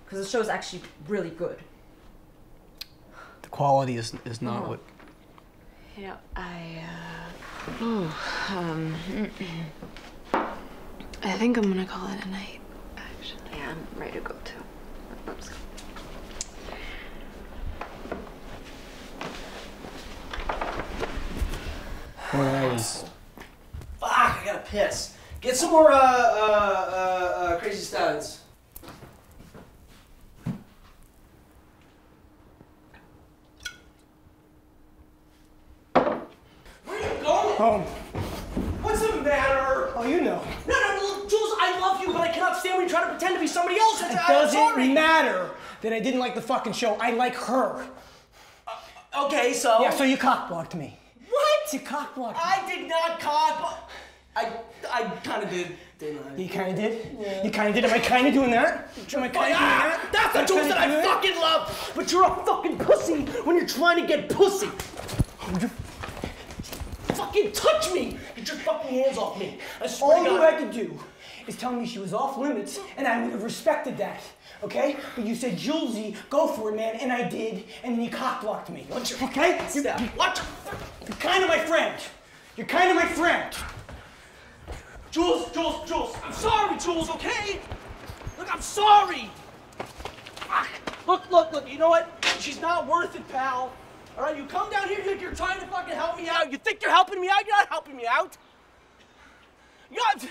because the show's actually really good. The quality is, is not Oh. what. You know, I, uh, ooh, um, I think I'm gonna call it a night, actually. Yeah, I'm ready to go too. Let's go. Nice. Fuck, I gotta piss. Get some more, uh, uh, uh, uh crazy stallions. Where are you going? Home. What's the matter? Oh, you know. No, no, look, Jules, I love you, but I cannot stand when you try to pretend to be somebody else. It I'm doesn't sorry. matter that I didn't like the fucking show. I like her. Okay, so. Yeah, so you cockblocked me. What? You cockblocked me. I did not cock. I, I kind of did, didn't I? You kind of did? Yeah. You kind of did? Am I kind of doing that? Am I kind of doing Ah, that? that's the Am I Jules kinda that I fucking love. But you're a fucking pussy when you're trying to get pussy. You Fucking touch me! Get your fucking hands off me! I swear All to you had to do is tell me she was off limits, and I would have respected that. Okay? But you said, Julesy, go for it, man, and I did, and then you cockblocked me. What's your okay? You, step? What? You're kind of my friend. You're kind of my friend. Jules, Jules, Jules, I'm sorry, Jules, okay? Look, I'm sorry. Fuck. Look, look, look, you know what? She's not worth it, pal. All right, you come down here, you're, you're trying to fucking help me out. You think you're helping me out? You're not helping me out. You, got,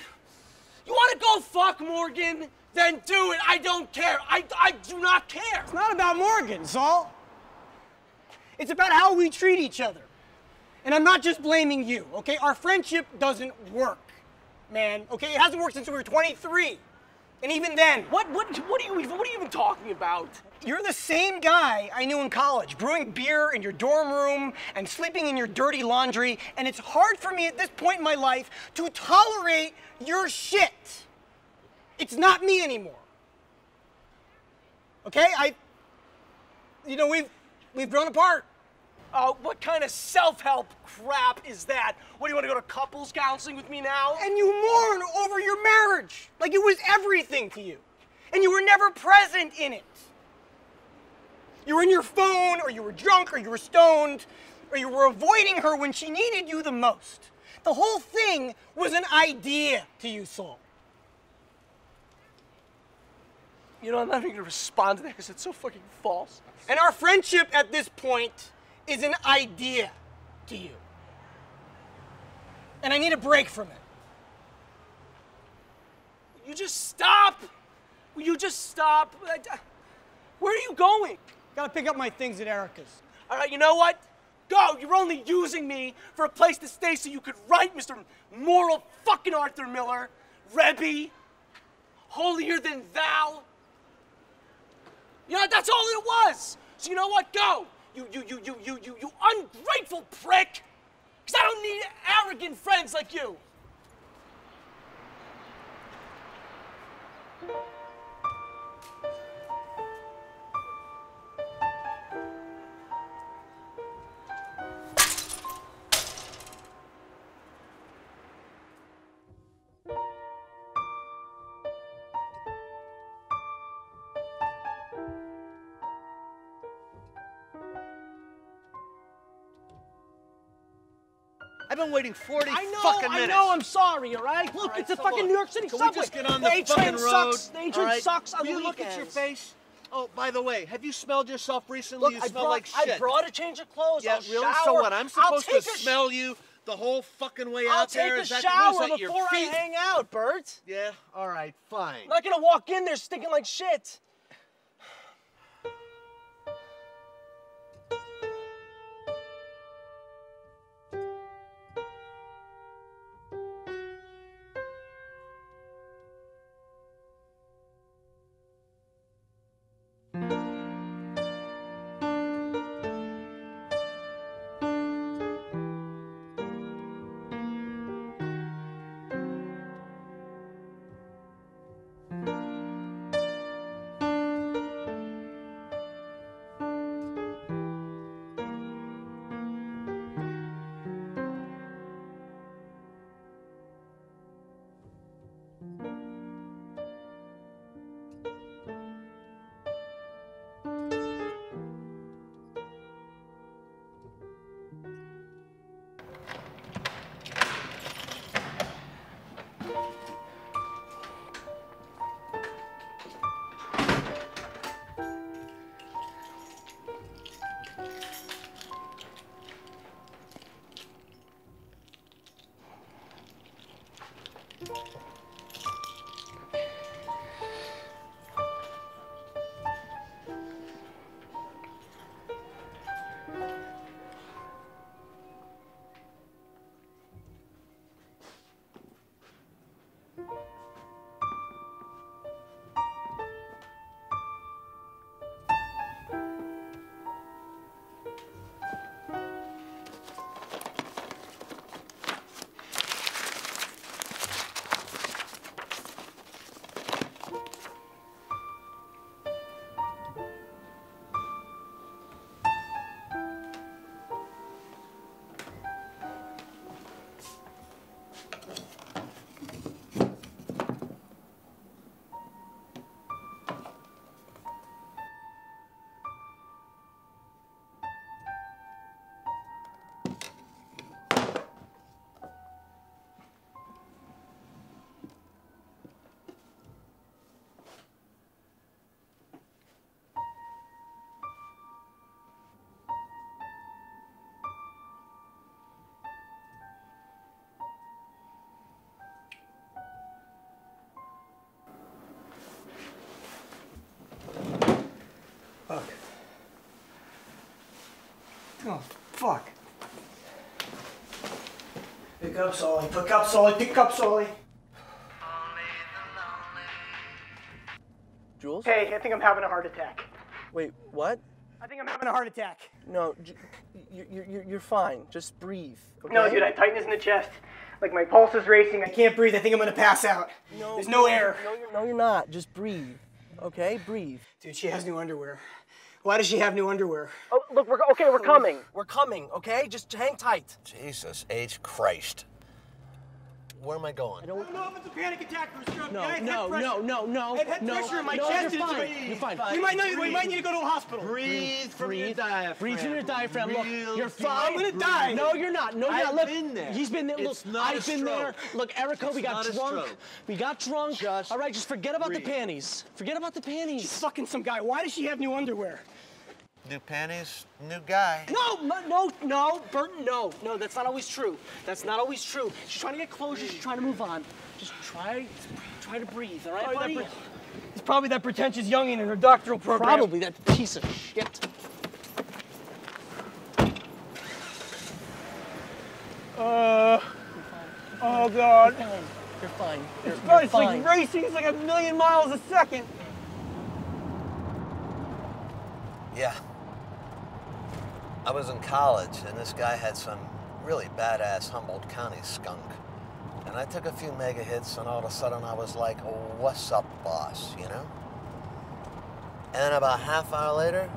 you want to go fuck Morgan? Then do it. I don't care. I, I do not care. It's not about Morgan, Saul. It's about how we treat each other. And I'm not just blaming you, okay? Our friendship doesn't work, man. Okay, it hasn't worked since we were 23. And even then, What, what, what, are you even, what are you even talking about? You're the same guy I knew in college, brewing beer in your dorm room and sleeping in your dirty laundry. And it's hard for me at this point in my life to tolerate your shit. It's not me anymore. Okay, I. You know we've we've grown apart. Oh, what kind of self-help crap is that? What, do you want to go to couples counseling with me now? And you mourn over your marriage like it was everything to you, and you were never present in it. You were in your phone, or you were drunk, or you were stoned, or you were avoiding her when she needed you the most. The whole thing was an idea to you, Saul. You know, I'm not even gonna respond to that because it's so fucking false. And our friendship at this point is an idea to you. And I need a break from it. Will You just stop. Will you just stop? Where are you going? Gotta pick up my things at Erica's. All right, you know what? Go. You're only using me for a place to stay so you could write Mr. Moral fucking Arthur Miller, Rebbe, holier than thou. You know, that's all it was. So you know what? Go. You, you, you, you, you, you, you ungrateful prick. Because I don't need arrogant friends like you. I've been waiting 40 I know, fucking I know, I'm sorry, all right? Look, right, it's a so fucking look, New York City Can subway. we just get on the the, A fucking train road? sucks. The A-train right? sucks on Will the you look at your face? Oh, by the way, have you smelled yourself recently? Look, you I smell brought, like shit. I brought a change of clothes. yeah, I'll really? shower. So what? I'm supposed to take a smell you the whole fucking way I'll out take there? a Is that shower before I hang out, Bert. Yeah, all right, fine. I'm not gonna walk in there stinking like shit. Oh, fuck. Pick up, Sully. Pick up, Sully. Pick up, Sully. Jules? Hey, I think I'm having a heart attack. Wait, what? I think I'm having a heart attack. No, you- you- you're, you're fine. Just breathe. Okay? No, dude, I have tightness in the chest. Like my pulse is racing. I can't breathe. I think I'm gonna pass out. No, There's no air. No, you're, no, you're not. Just breathe. Okay, breathe. Dude, she has new underwear. Why does she have new underwear? Oh, look, we're okay. We're coming. We're coming. Okay, just hang tight. Jesus H. Christ. Where am I going? I don't know if it's a panic attack or a stroke. No, I no, no, no, no, I have head no, pressure in my no, chest. you're fine. it's- You're fine. We might, know, we might need to go to a hospital. Breathe from your Breathe. diaphragm. Breathe from your diaphragm. Look, you're fine. I'm gonna die. No, you're not. No, you're I've not. Look, been there. He's been there. Look, It's not a I've been there. Look, Erica, we got drunk. We got drunk. Just All right, just forget about breathe. the panties. Forget about the panties. She's fucking some guy. Why does she have new underwear? New panties, new guy. No, no, no, no, Burton, no, no, that's not always true. That's not always true. She's trying to get closure. She's trying to move on. Just try, try to breathe. All right, Probably buddy? that It's probably that pretentious youngin in her doctoral program. Probably that piece of shit. Uh. Oh God. You're fine. You're fine. You're, It's, you're it's fine. like racing. It's like a million miles a second. Yeah. I was in college, and this guy had some really badass Humboldt County skunk. And I took a few mega hits, and all of a sudden I was like, what's up, boss, you know? And then about half hour later,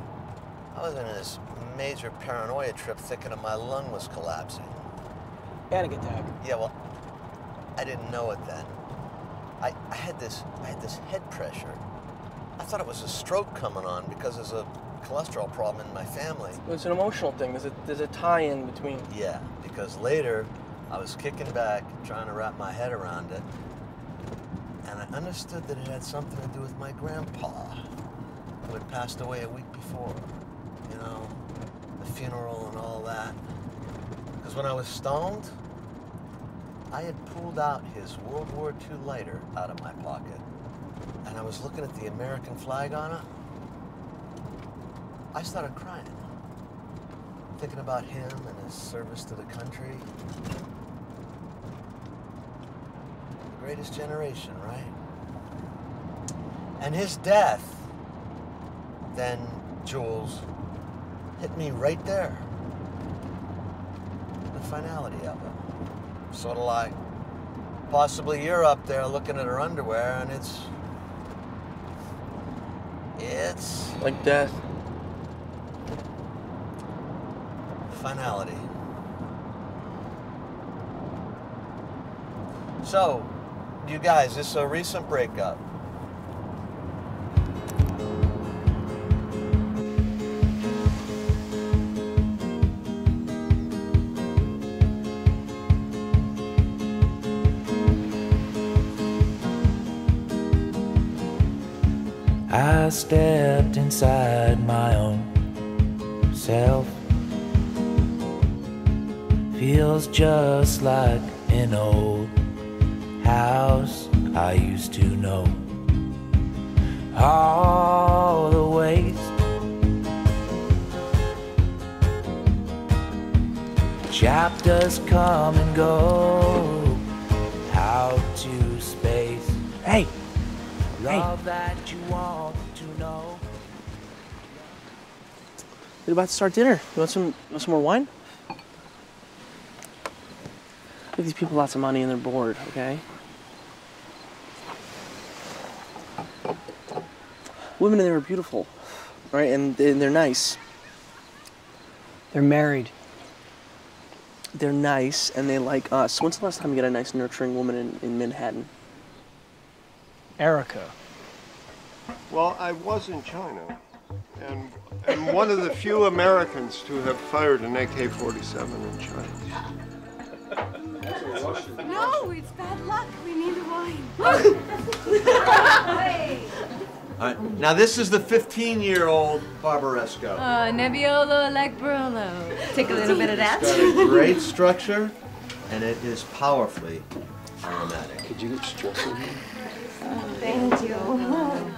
I was in this major paranoia trip thinking my lung was collapsing. Panic attack. Yeah, well, I didn't know it then. I, I had this I had this head pressure. I thought it was a stroke coming on because there's a cholesterol problem in my family. It's an emotional thing. There's a there's a tie-in between. Yeah, because later I was kicking back, trying to wrap my head around it, and I understood that it had something to do with my grandpa, who had passed away a week before. You know, the funeral and all that. Because when I was stoned, I had pulled out his World War II lighter out of my pocket, and I was looking at the American flag on it. I started crying, thinking about him and his service to the country. The greatest generation, right? And his death, then, Jules, hit me right there. The finality of it. Sort of like, possibly you're up there looking at her underwear and it's. It's. Like death. Finality. So, you guys, this is a recent breakup. I stepped inside my own self. Feels just like an old house I used to know. All the ways chapters come and go out to space. Hey, Love that you want to know. we're about to start dinner. You want some want some more wine? Give these people lots of money and they're bored, okay? Women in there are beautiful, right? And they- they're nice. They're married. They're nice and they like us. When's the last time you got a nice, nurturing woman in, in Manhattan? Erica. Well, I was in China, and, and one of the few Americans to have fired an AK-47 in China. No, it's bad luck. We need the wine. All right, now this is the 15-year-old Barbaresco. Uh, Nebbiolo like Barolo. Take a little bit of that. It's got a great structure, and it is powerfully aromatic. Could you get stripper here? Thank you.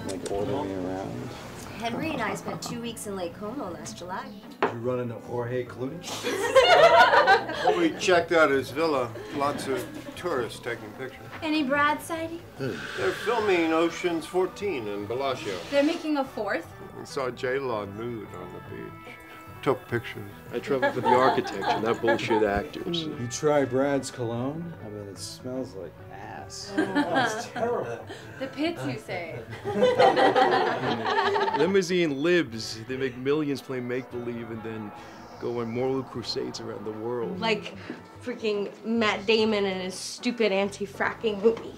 Like order me around? Henry and I spent two weeks in Lake Como last July. You run into Jorge Clooney? Well, we checked out his villa. Lots of tourists taking pictures. Any Brad sighting? They're filming Ocean's 14 in Bellagio. They're making a fourth? We saw J-Law nude on the beach. Took pictures. I trouble for the architecture, not bullshit actors. You try Brad's cologne? I mean, it smells like ass. It's oh. terrible. The pits, you say? Limousine libs. They make millions playing make believe and then go on moral crusades around the world. Like freaking Matt Damon and his stupid anti-fracking movie.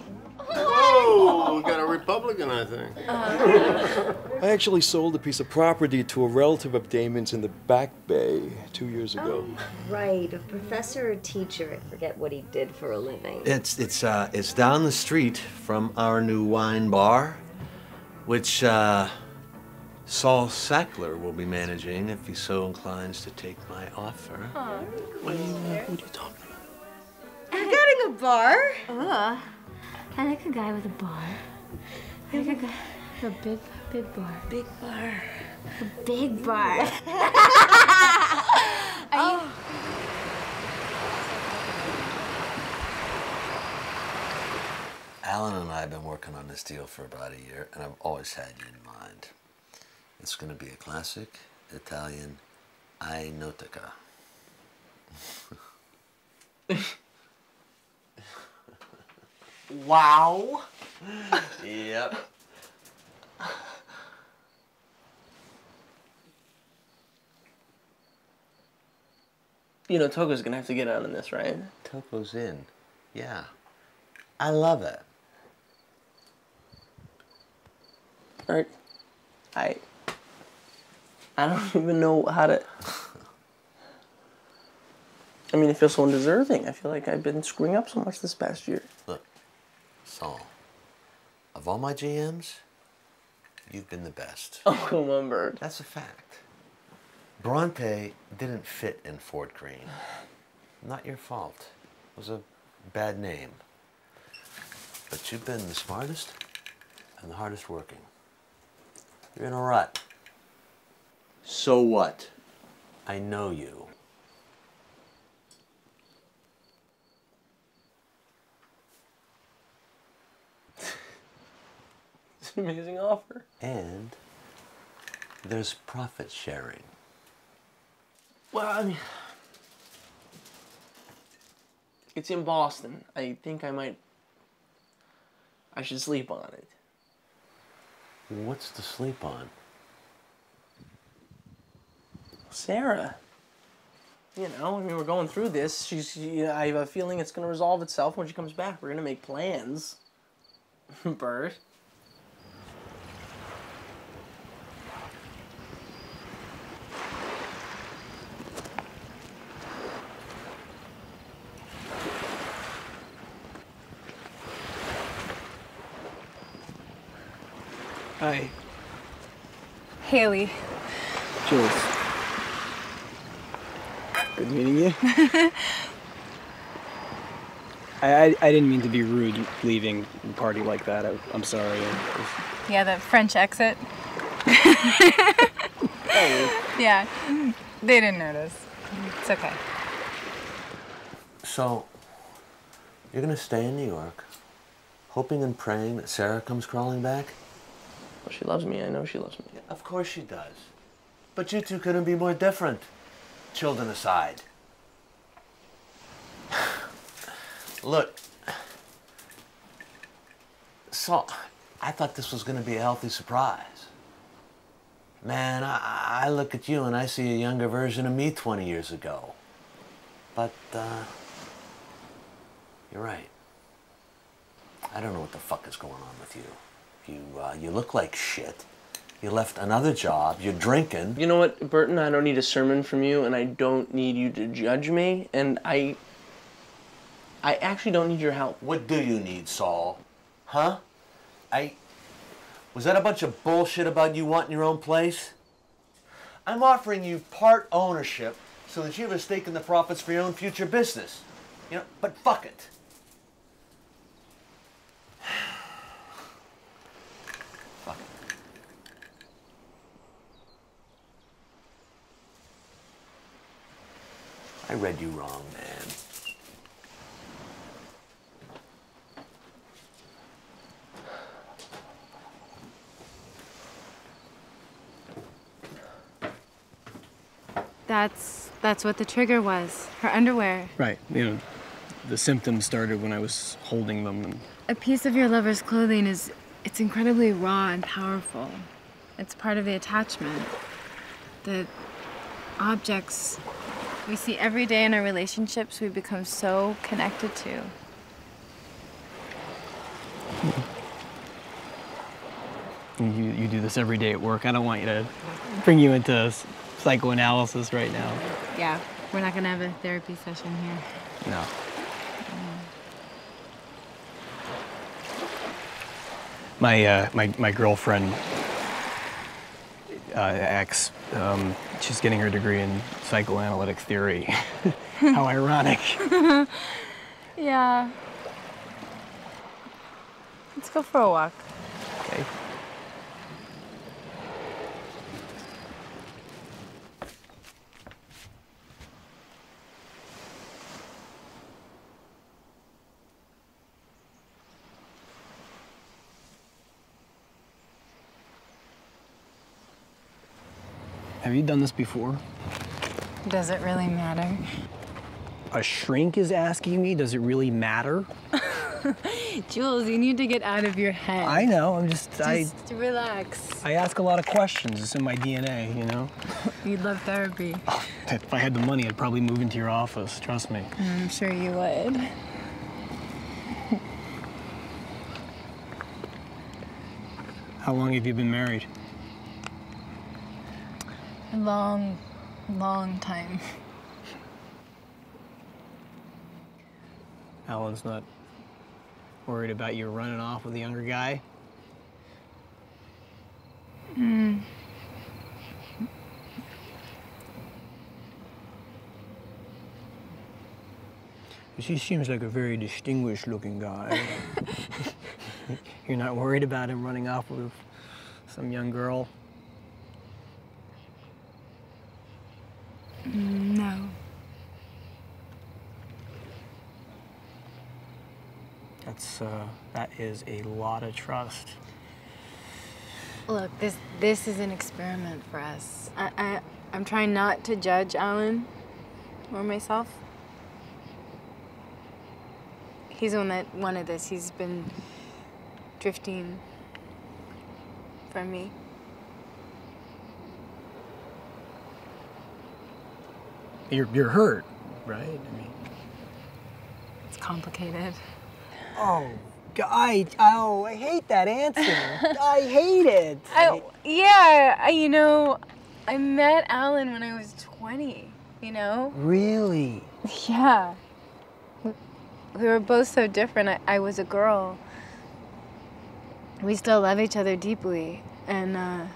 Whoa, we got a Republican, I think. I actually sold a piece of property to a relative of Damon's in the Back Bay two years ago. Right, a professor or teacher. I forget what he did for a living. It's it's uh it's down the street from our new wine bar, which uh, Saul Sackler will be managing if he so inclines to take my offer. What are you, what are you talking about? I'm getting a bar. Ugh. I like a guy with a bar. I like a guy with a big, big bar. Big bar. A big bar. Are you? Oh. Alan and I have been working on this deal for about a year, and I've always had you in mind. It's going to be a classic Italian enoteca. Wow. yep. You know, Togo's gonna have to get out on this, right? Toko's in. Yeah. I love it. Alright. I. I don't even know how to. I mean, I feel so undeserving. I feel like I've been screwing up so much this past year. Look, of all my GMs, you've been the best. Oh, come on, Bird. That's a fact. Bronte didn't fit in Fort Greene. Not your fault. It was a bad name. But you've been the smartest and the hardest working. You're in a rut. So what? I know you. An amazing offer. And there's profit sharing. Well, I mean, it's in Boston. I think I might. I should sleep on it. What's to sleep on? Sarah. You know, I mean, we're going through this. She's. She, I have a feeling it's going to resolve itself when she comes back. We're going to make plans. Bert. Hi. Haley. Jules. Good meeting you. I, I, I didn't mean to be rude leaving the party like that. I, I'm sorry. I- Yeah, the French exit. yeah, they didn't notice. It's okay. So, you're gonna stay in New York, hoping and praying that Sarah comes crawling back? She loves me. I know she loves me. Of course she does. But you two couldn't be more different, children aside. Look, so I thought this was gonna be a healthy surprise. Man, I, I look at you and I see a younger version of me 20 years ago. But, uh, you're right. I don't know what the fuck is going on with you. You, uh, you look like shit. You left another job. You're drinking. You know what, Burton? I don't need a sermon from you, and I don't need you to judge me, and I. I actually don't need your help. What do you need, Saul? Huh? I. Was that a bunch of bullshit about you wanting your own place? I'm offering you part ownership so that you have a stake in the profits for your own future business. You know, but fuck it. Fuck it. I read you wrong, man. That's that's what the trigger was. Her underwear. Right. You know, the symptoms started when I was holding them. And A piece of your lover's clothing is it's incredibly raw and powerful. It's part of the attachment. The objects we see every day in our relationships we become so connected to. you, you do this every day at work. I don't want you to bring you into psychoanalysis right now. Yeah, we're not gonna have a therapy session here. No. My uh, my my girlfriend, uh, ex, um, she's getting her degree in psychoanalytic theory. How ironic. yeah. Let's go for a walk. Okay. Have you done this before? Does it really matter? A shrink is asking me, does it really matter? Jules, you need to get out of your head. I know, I'm just, I, Just relax. I ask a lot of questions. It's in my DNA, you know? You'd love therapy. Oh, if I had the money, I'd probably move into your office, trust me. Mm, I'm sure you would. How long have you been married? Long, long time. Alan's not worried about you running off with a younger guy? Mm. He seems like a very distinguished looking guy. You're not worried about him running off with some young girl? Mm, No. That's, uh, that is a lot of trust. Look, this this is an experiment for us. I, I I'm trying not to judge Alan or myself. He's the one that wanted this. He's been drifting from me. You're, you're hurt, right? I mean, It's complicated. Oh, God, I, oh, I hate that answer. I hate it. I, yeah, I, you know, I met Alan when I was 20, you know? Really? Yeah. We- We were both so different. I, I was a girl. We still love each other deeply. And uh,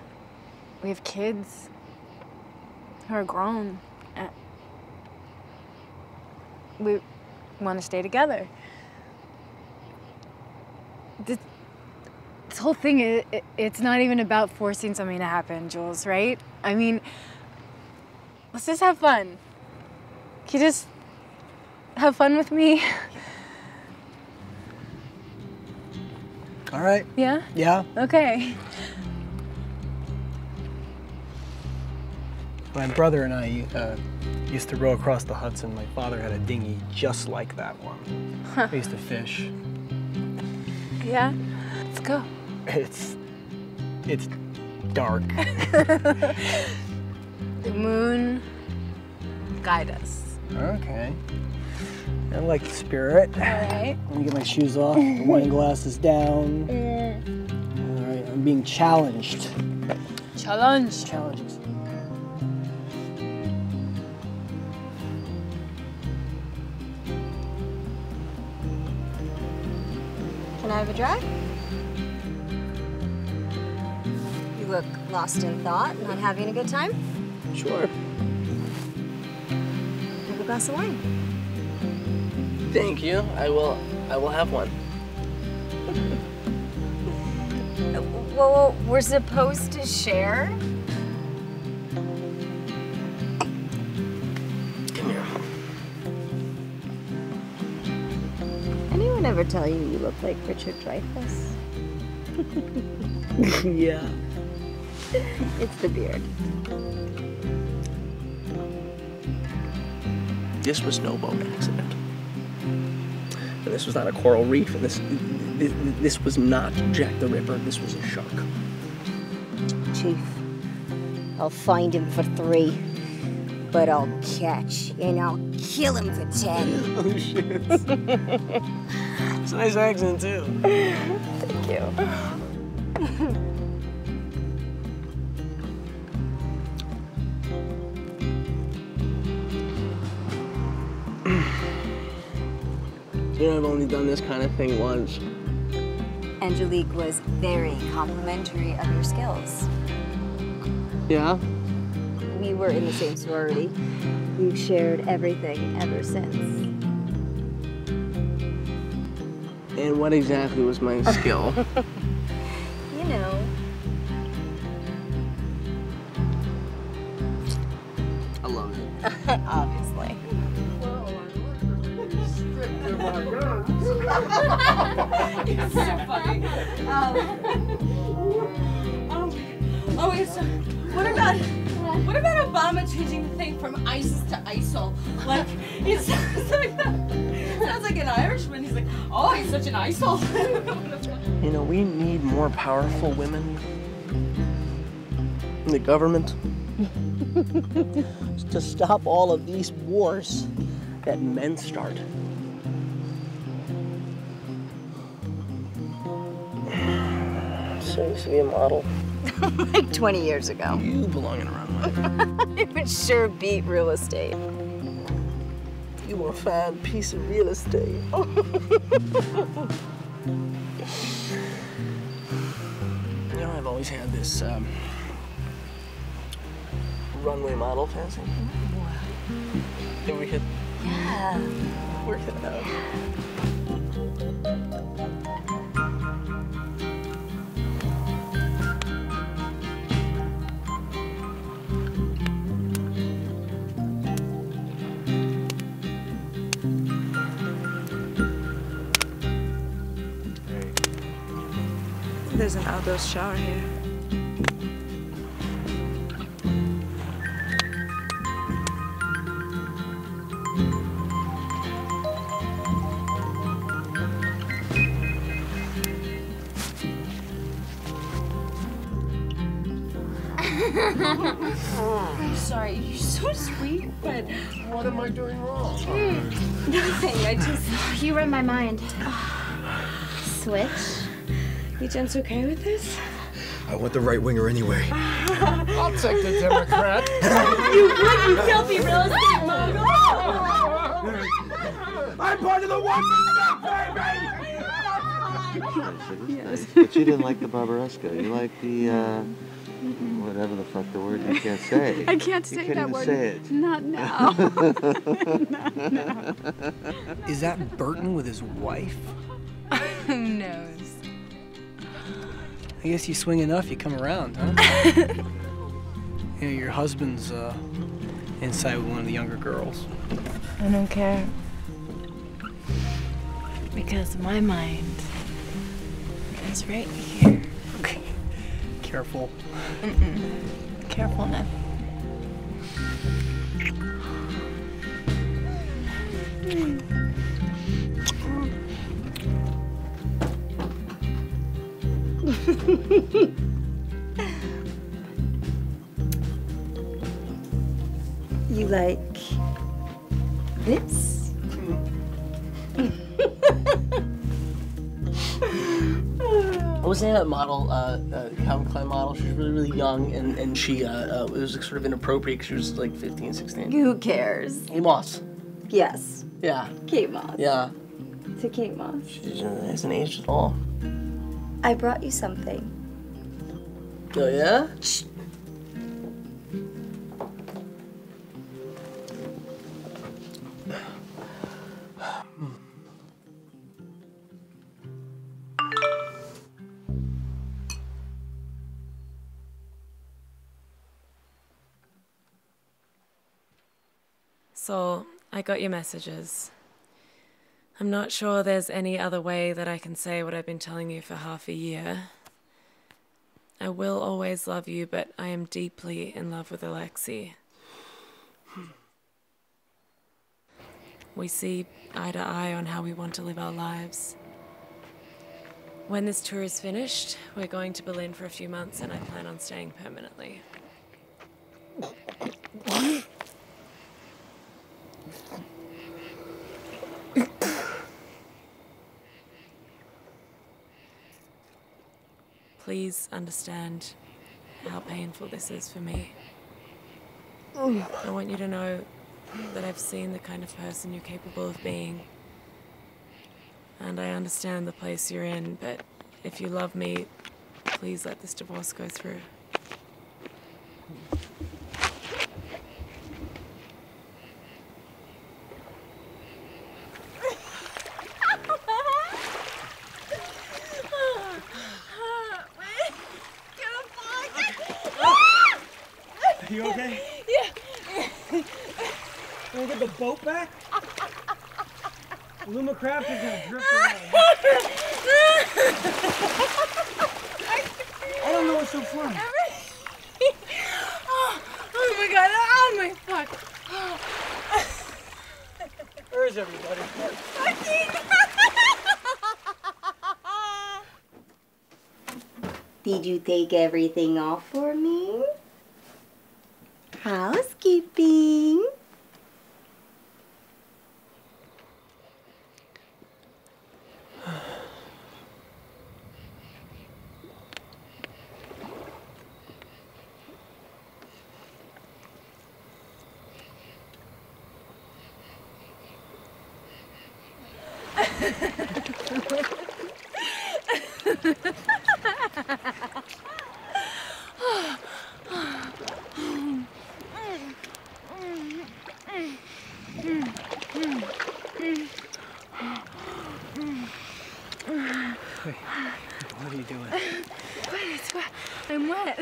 we have kids who are grown. We want to stay together. This, this whole thing, i it, it's not even about forcing something to happen, Jules, right? I mean, let's just have fun. Can you just have fun with me? All right. Yeah? Yeah. Okay. My brother and I uh, used to row across the Hudson. My father had a dinghy just like that one. Huh. We used to fish. Yeah? Let's go. It's, it's dark. The moon guide us. okay. I like the spirit. All right. Let me get my shoes off. The wine glass is down. All right, I'm being challenged. Challenge. Challenges. Can I have a drive? You look lost in thought, not having a good time? Sure. Have a glass of wine. Thank you. I will. I will have one. Well, we're supposed to share? Tell you you look like Richard Dreyfuss. yeah. It's the beard. This was no boat accident. And this was not a coral reef. And this, this, this was not Jack the Ripper. This was a shark. Chief, I'll find him for three. But I'll catch and I'll kill him for ten. Oh, shit. It's a nice accent, too. Thank you. You know, I've only done this kind of thing once. Angelique was very complimentary of your skills. Yeah? We were in the same sorority. We've shared everything ever since. And what exactly was my skill? You know, I love it. obviously. it's so funny. Um, oh, oh, wait, so what about what about Obama changing the thing from ISIS to ISIL? Like like, such an ISIL. You know, we need more powerful women in the government to stop all of these wars that men start. So I used to be a model. like 20 years ago. You belong in a runway. it would sure beat real estate. You a fine piece of real estate. You know, I've always had this um, runway model fancy. Think we could Yeah. work it out. Outdoor shower here. I'm sorry, you're so sweet, but What am I doing wrong? nothing. I just You read my mind. Switch. You gents okay with this? I want the right winger anyway. I'll take the Democrat. you would, you filthy real estate mogul! I'm part of the one Yes. But you didn't like the Barbaresco. You like the, uh, whatever the fuck the word you can't say. I can't You say can't that even word. say it. Not now. Is that Burton with his wife? Who knows? I guess you swing enough, you come around, huh? you know, your husband's uh, inside with one of the younger girls. I don't care. Because my mind is right here. Careful. Mm-mm. Careful, Ned. You like this? I was saying that model, uh, uh, Calvin Klein model. She was really, really young, and and she uh, uh, it was sort of inappropriate because she was like 15, 16. Who cares? Hey, Moss. Yes. Yeah. Kate Moss. Yeah. To Kate Moss. She hasn't aged at all. I brought you something. Oh yeah. So I got your messages. I'm not sure there's any other way that I can say what I've been telling you for half a year. I will always love you, but I am deeply in love with Alexi. We see eye to eye on how we want to live our lives. When this tour is finished, we're going to Berlin for a few months, and I plan on staying permanently. Please understand how painful this is for me. I want you to know that I've seen the kind of person you're capable of being. And I understand the place you're in, but if you love me, please let this divorce go through. Are you okay? Yeah. Can we get the boat back? Luma Craft is gonna drift around. I don't know what's so funny. oh, oh my god, oh my fuck. Where is everybody? Did you take everything off for me? Housekeeping. Wait, what are you doing? What? It's wet. I'm wet.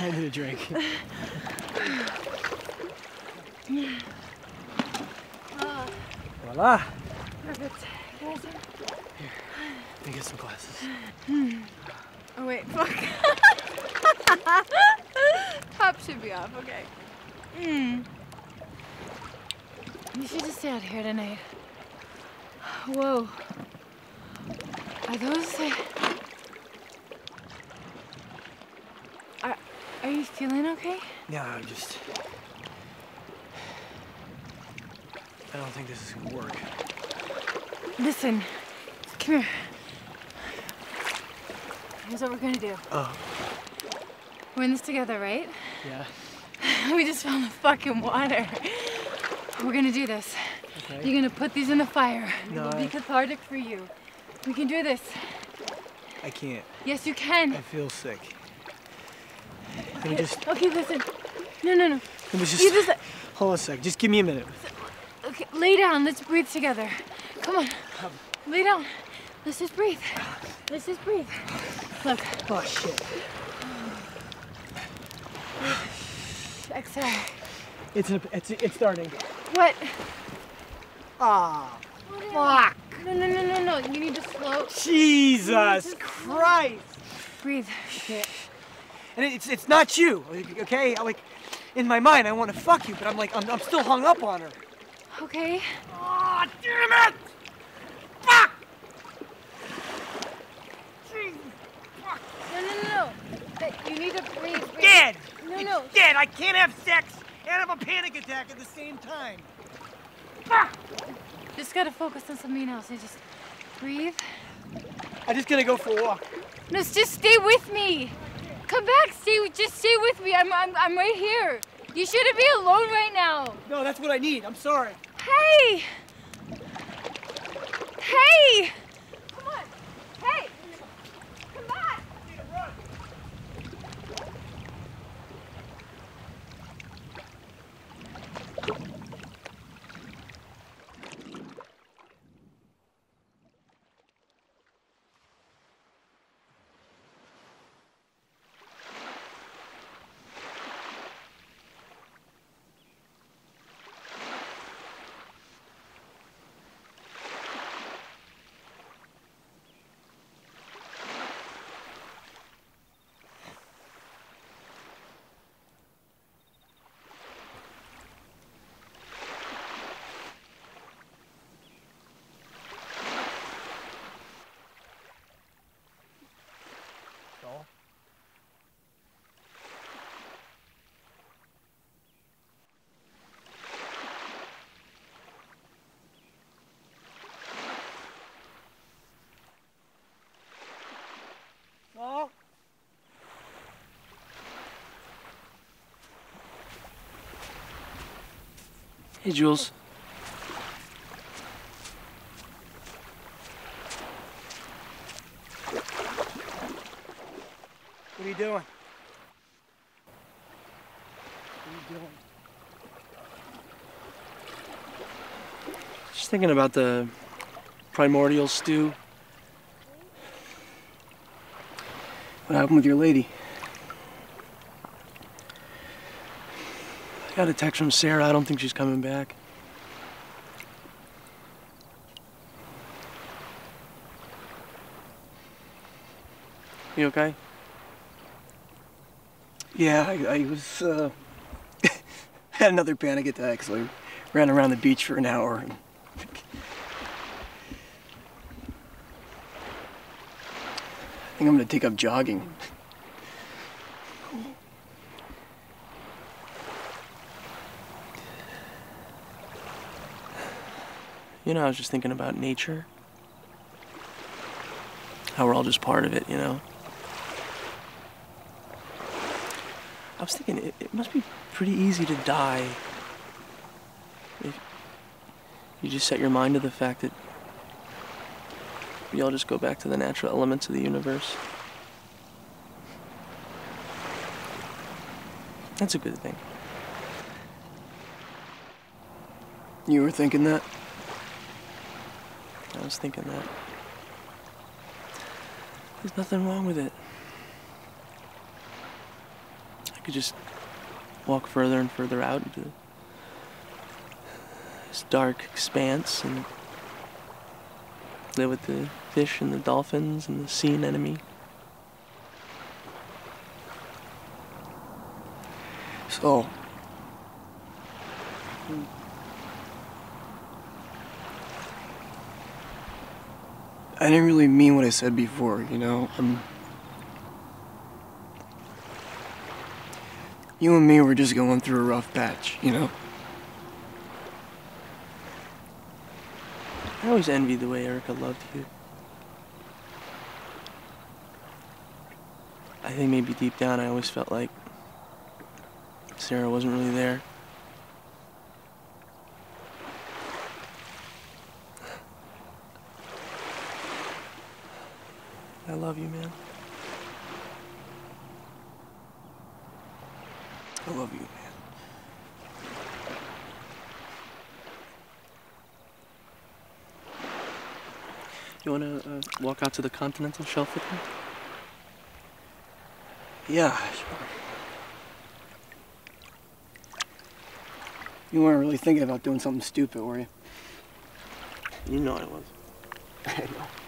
I need a drink. Oh, Voila. perfect. Guys, Let me get some glasses. Hmm. Oh wait, fuck. Top should be off. Okay. Hmm. You should just stay out here tonight. Whoa. Are those? Uh... Are you feeling okay? No, I'm just. I don't think this is gonna work. Listen. Come here. Here's what we're gonna do. Oh, We're in this together, right? yeah. we just found the fucking water. We're gonna do this. Okay. You're gonna put these in the fire. No, It'll be I- cathartic for you. We can do this. I can't. Yes, you can. I feel sick. Let me just. Okay, listen. No, no, no. Let me just. You just Hold on a sec. Just give me a minute. okay, lay down. Let's breathe together. Come on. Lay down. Let's just breathe. Let's just breathe. Look. Oh shit. Exhale. It's a, it's it's starting. What? Ah. Fuck. No, no, no, no, no. You need to slow. Jesus Christ. Breathe. And it's it's not you, okay? I, like, in my mind, I want to fuck you, but I'm like, I'm, I'm still hung up on her. Okay. Ah, damn it! Fuck! No, no, no, no. But You need to breathe. breathe. Dead! No, It's no. dead! I can't have sex and have a panic attack at the same time. Just gotta focus on something else. And just breathe. I'm just gonna go for a walk. No, just stay with me. Come back. Stay. Just stay with me. I'm. I'm. I'm right here. You shouldn't be alone right now. No, that's what I need. I'm sorry. Hey. Hey. Hey, Jules. What are you doing? What are you doing? Just thinking about the primordial stew. What happened with your lady? Got a text from Sarah. I don't think she's coming back. You okay? Yeah, I, I was, uh, had another panic attack, so I ran around the beach for an hour. I think I'm gonna take up jogging. You know, I was just thinking about nature. How we're all just part of it, you know? I was thinking it, it must be pretty easy to die if you just set your mind to the fact that we all just go back to the natural elements of the universe. That's a good thing. You were thinking that? Was thinking that. There's nothing wrong with it. I could just walk further and further out into this dark expanse and live with the fish and the dolphins and the sea anemone. So, I didn't really mean what I said before, you know? Um, you and me were just going through a rough patch, you know? I always envied the way Erica loved you. I think maybe deep down I always felt like Sarah wasn't really there. I love you, man. I love you, man. You wanna uh, walk out to the continental shelf with me? Yeah, sure. You weren't really thinking about doing something stupid, were you? You know I was. I know.